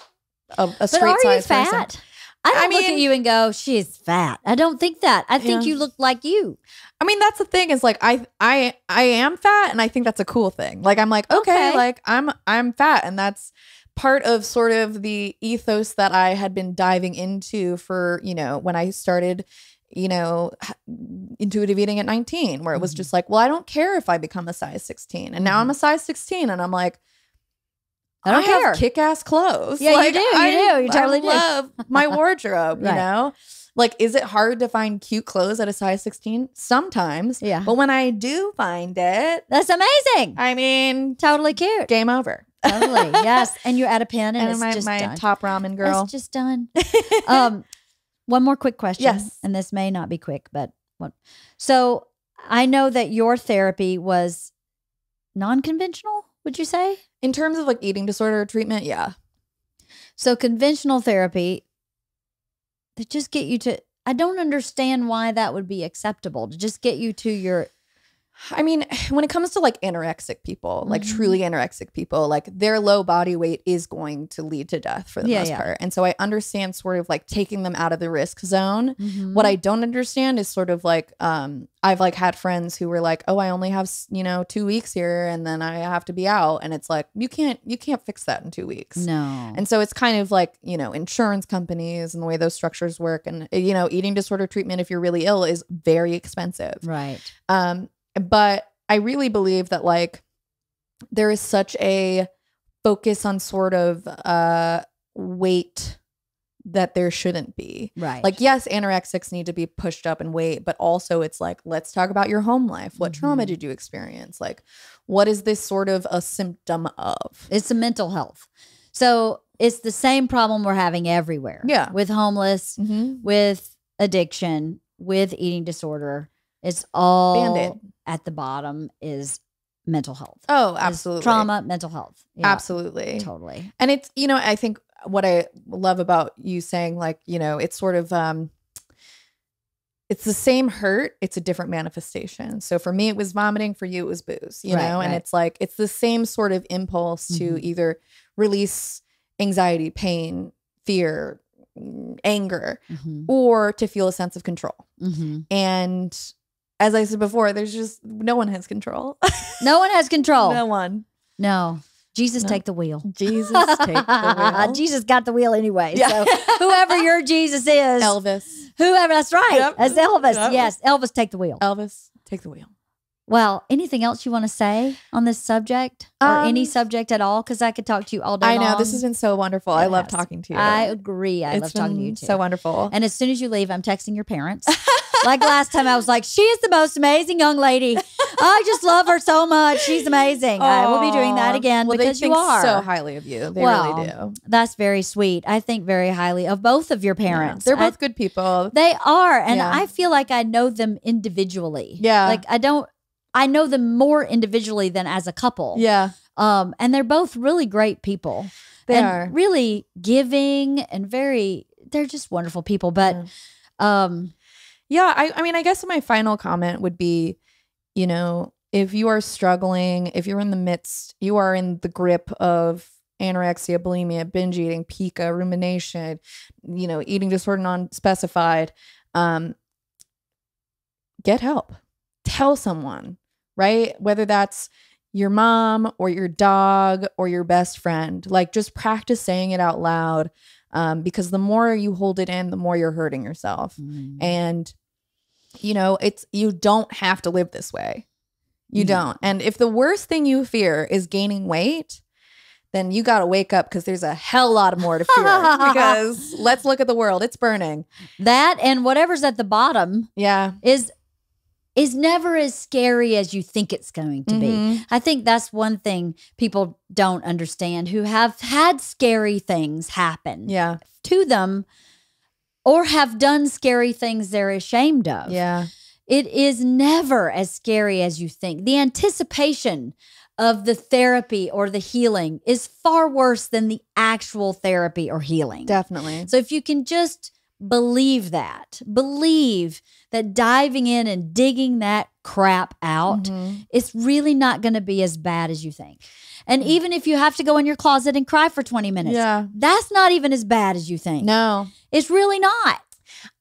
a, a straight size fat? person. I don't I look at you and go, "She's fat." I don't think that. I think Yeah. you look like you. I mean, that's the thing is like I I I am fat and I think that's a cool thing. Like I'm like, okay, Okay. like I'm I'm fat and that's part of sort of the ethos that I had been diving into for, you know, when I started you know, intuitive eating at 19, where it was just like, well, I don't care if I become a size 16. And now I'm a size 16 and I'm like, I don't have care. kick-ass clothes. Yeah, you do, you I- do, you totally I do. love my wardrobe, you know? Like, is it hard to find cute clothes at a size 16? Sometimes. Yeah. But when I do find it, That's amazing. I mean, totally cute. game over. Totally. yes. And you're at a pin and, And, it's my, just my done. top ramen girl. It's just done. um, one more quick question. Yes. And this may not be quick, but what? So I know that your therapy was non-conventional. Would you say? In terms of like eating disorder treatment, yeah. So conventional therapy to just get you to. I don't understand why that would be acceptable to just get you to your. I mean, when it comes to like anorexic people, like Mhm. truly anorexic people, like their low body weight is going to lead to death for the Yeah, most yeah. part. And so I understand sort of like taking them out of the risk zone. Mm-hmm. What I don't understand is sort of like um I've like had friends who were like, "Oh, I only have, you know, 2 weeks here and then I have to be out." And it's like, "You can't you can't fix that in 2 weeks." no. And so it's kind of like, you know, insurance companies and the way those structures work and you know, eating disorder treatment if you're really ill is very expensive. right. Um, but I really believe that like there is such a focus on sort of uh weight that there shouldn't be. Right. Like, yes, anorexics need to be pushed up in weight, but also it's like, let's talk about your home life. What trauma Mhm. did you experience? Like, what is this sort of a symptom of? It's a mental health. So it's the same problem we're having everywhere. Yeah. With homeless, Mm-hmm. with addiction, with eating disorder. It's all Band-Aid. at the bottom is mental health. Oh, absolutely. Trauma, mental health. Yeah, Absolutely. Totally. And it's, you know, I think what I love about you saying, like, you know, it's sort of, um, it's the same hurt, it's a different manifestation. So for me, it was vomiting. For you, it was booze, you Right, know? And it's like, it's the same sort of impulse to Mhm. either release anxiety, pain, fear, mm, anger, Mhm. or to feel a sense of control. Mhm. And as I said before, there's just no one has control. No one has control. no one. No. Jesus, No. take the wheel. Jesus, take the wheel. Jesus got the wheel anyway. Yeah. So whoever your Jesus is, Elvis. whoever, that's right. Yep. That's Elvis. Yep. Yes, Elvis, take the wheel. Elvis, take the wheel. Well, anything else you want to say on this subject or any Um, subject at all? Because I could talk to you all day I know long. this has been so wonderful. I love talking to you. I agree. I It's love talking to you too. So wonderful. and as soon as you leave, I'm texting your parents. Like last time, I was like, "She is the most amazing young lady. I just love her so much. She's amazing." I will be doing that again well, because you are so highly of you. They Well, really do. That's very sweet. I think very highly of both of your Yeah. parents. They're I- both good people. they are, and Yeah. I feel like I know them individually. Yeah. like I don't. I know them more individually than as a couple. Yeah, Um, and they're both really great people. they and are. really giving and very. They're just wonderful people. But um, Yeah, I, I mean, I guess my final comment would be, you know, if you are struggling, if you're in the midst, you are in the grip of anorexia, bulimia, binge eating, pica, rumination, you know, eating disorder non-specified, um, get help. Tell someone, right? Whether that's your mom or your dog or your best friend. Like just practice saying it out loud um, because the more you hold it in, the more you're hurting yourself. Mm. And, you know, it's, you don't have to live this way. You Mhm. don't. And if the worst thing you fear is gaining weight, then you got to wake up because there's a hell lot more to fear. because let's look at the world, it's burning. that and whatever's at the bottom Yeah. is is never as scary as you think it's going to be. Mhm. I think that's one thing people don't understand who have had scary things happen Yeah. to them or have done scary things they're ashamed of. Yeah. It is never as scary as you think. The anticipation of the therapy or the healing is far worse than the actual therapy or healing. Definitely. So if you can just believe that, believe that diving in and digging that crap out, Mhm. it's really not going to be as bad as you think. And Mm. even if you have to go in your closet and cry for 20 minutes, Yeah. that's not even as bad as you think. No. It's really not.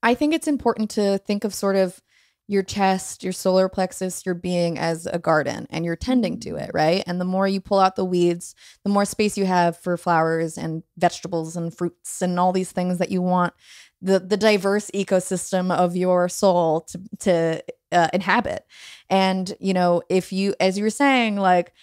I think it's important to think of sort of your chest, your solar plexus, your being as a garden and you're tending to it, right? And the more you pull out the weeds, the more space you have for flowers and vegetables and fruits and all these things that you want the the diverse ecosystem of your soul to to uh, inhabit. And you know, if you as you were saying like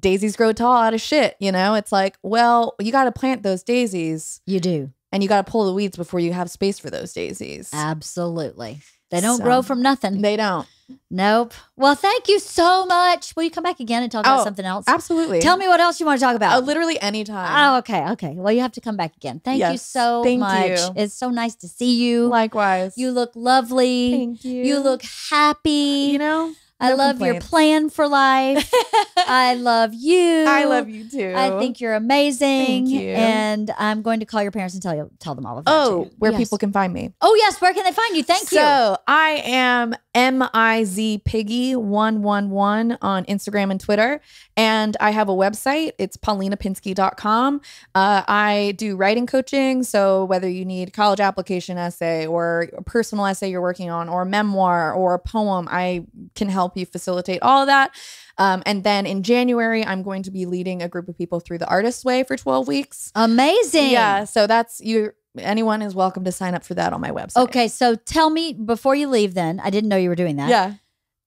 daisies grow tall out of shit, you know, it's like, well, you got to plant those daisies You do. and you got to pull the weeds before you have space for those daisies. Absolutely. They don't So- grow from nothing. They don't. nope. Well, thank you so much. Will you come back again and talk about Oh, something else? Absolutely. Tell me what else you want to talk about. Uh, literally anytime. Oh, okay. Okay. Well, you have to come back again. Thank you Yes, so thank much. you. It's so nice to see you. Likewise. you look lovely. Thank you. You look happy. You know. I no love your plan for life. I love you. I love you too. I think you're amazing. Thank you. And I'm going to call your parents and tell you tell them all of that. Oh, too. where Yes. people can find me. Oh yes, where can they find you? Thank you. So I am M I Z Piggy one one one on Instagram and Twitter, and I have a website. It's paulinapinsky.com. Uh, I do writing coaching. So whether you need college application essay or a personal essay you're working on, or a memoir or a poem, I can help you facilitate all of that. Um, and then in January, I'm going to be leading a group of people through the Artist Way for 12 weeks. Amazing. Yeah, so that's you. Anyone is welcome to sign up for that on my website. Okay, so tell me before you leave then, I didn't know you were doing that. Yeah.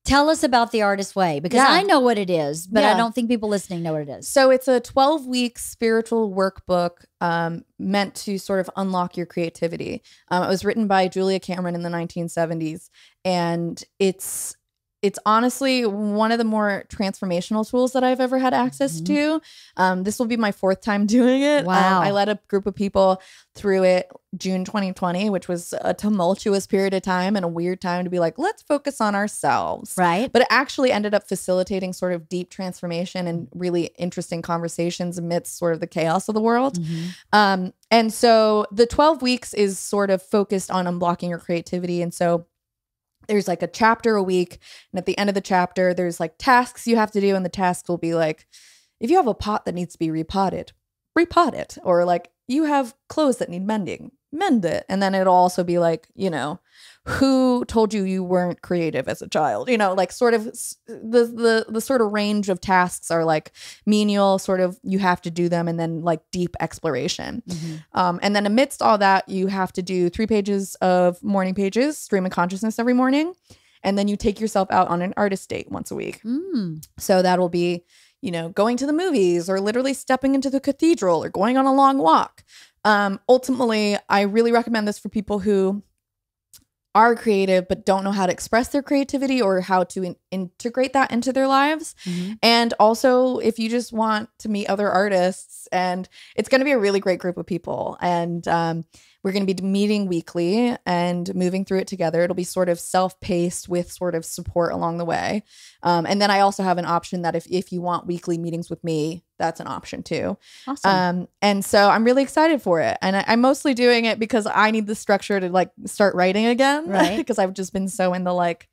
Tell us about the artist way because Yeah. I know what it is, but I don't think people listening know what it is. So it's a 12 week spiritual workbook um, meant to sort of unlock your creativity. Um, it was written by Julia Cameron in the 1970s, and it's it's honestly one of the more transformational tools that I've ever had access Mhm. to. Um, this will be my fourth time doing it. Um, Wow. I led a group of people through it June 2020, which was a tumultuous period of time and a weird time to be like, let's focus on ourselves Right? but it actually ended up facilitating sort of deep transformation and really interesting conversations amidst sort of the chaos of the world. Mhm. Um, and so the 12 weeks is sort of focused on unblocking your creativity. And so there's like a chapter a week. And at the end of the chapter, there's like tasks you have to do. And the tasks will be like, if you have a pot that needs to be repotted, repot it. Or like you have clothes that need mending, mend it. And then it'll also be like, you know, who told you you weren't creative as a child? You know, like sort of the the the sort of range of tasks are like menial, sort of you have to do them, and then like deep exploration. Mhm. Um, and then amidst all that, you have to do three pages of morning pages, stream of consciousness every morning. And then you take yourself out on an artist date once a week. Mm. So that'll be, you know, going to the movies or literally stepping into the cathedral or going on a long walk. Um, ultimately, I really recommend this for people who are creative but don't know how to express their creativity or how to in- integrate that into their lives. Mhm. And also, if you just want to meet other artists, and it's going to be a really great group of people. And um, we're going to be meeting weekly and moving through it together. It'll be sort of self paced with sort of support along the way. Um, and then I also have an option that if, if you want weekly meetings with me, that's an option too. Awesome. Um, and so I'm really excited for it. And I, I'm mostly doing it because I need the structure to like start writing again. Right. because I've just been so in the like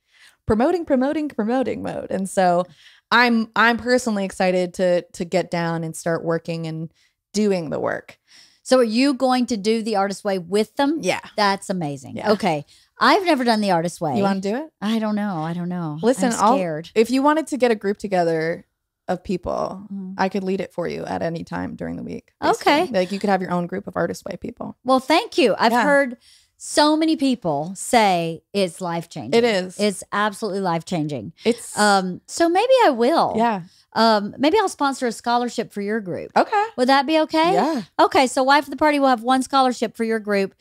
promoting, promoting, promoting mode. And so I'm I'm personally excited to to get down and start working and doing the work. so are you going to do the artist way with them? Yeah. That's amazing. Yeah. Okay. I've never done the artist way. You want to do it? I don't know. I don't know. Listen, I'm I'll- If you wanted to get a group together, of people. Mhm. I could lead it for you at any time during the week. Okay. Like you could have your own group of artist way people. Well, thank you. I've Yeah. heard so many people say it's life changing. It is. It's absolutely life changing. It's Um, so maybe I will. yeah. Um, maybe I'll sponsor a scholarship for your group. Okay. Would that be okay? Yeah. Okay. So Wife of the Party will have one scholarship for your group.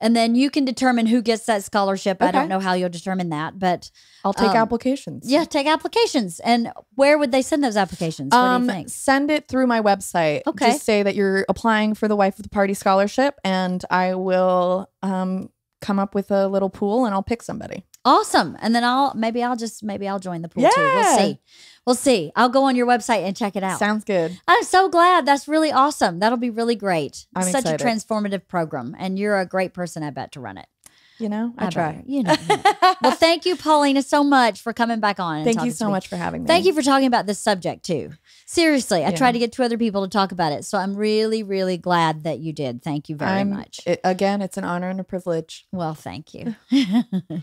And then you can determine who gets that scholarship. I don't know how you'll determine that, but I'll take Um, applications. yeah, take applications. And where would they send those applications? What Um, do you think? send it through my website. Okay. Just say that you're applying for the Wife of the Party scholarship, and I will um, come up with a little pool, and I'll pick somebody. Awesome. And then I'll maybe I'll just maybe I'll join the pool too. We'll see. We'll see. I'll go on your website and check it out. Sounds good. I'm so glad. That's really awesome. That'll be really great. I'm Such excited. a transformative program. And you're a great person, I bet, to run it. You know, I, bet try. You know. well, thank you, Paulina, so much for coming back on. Thank you so much for having me. Thank you for talking about this subject too. Seriously, I Yeah. tried to get two other people to talk about it. So I'm really, really glad that you did. Thank you very I'm- much. It, again, it's an honor and a privilege. well, thank you.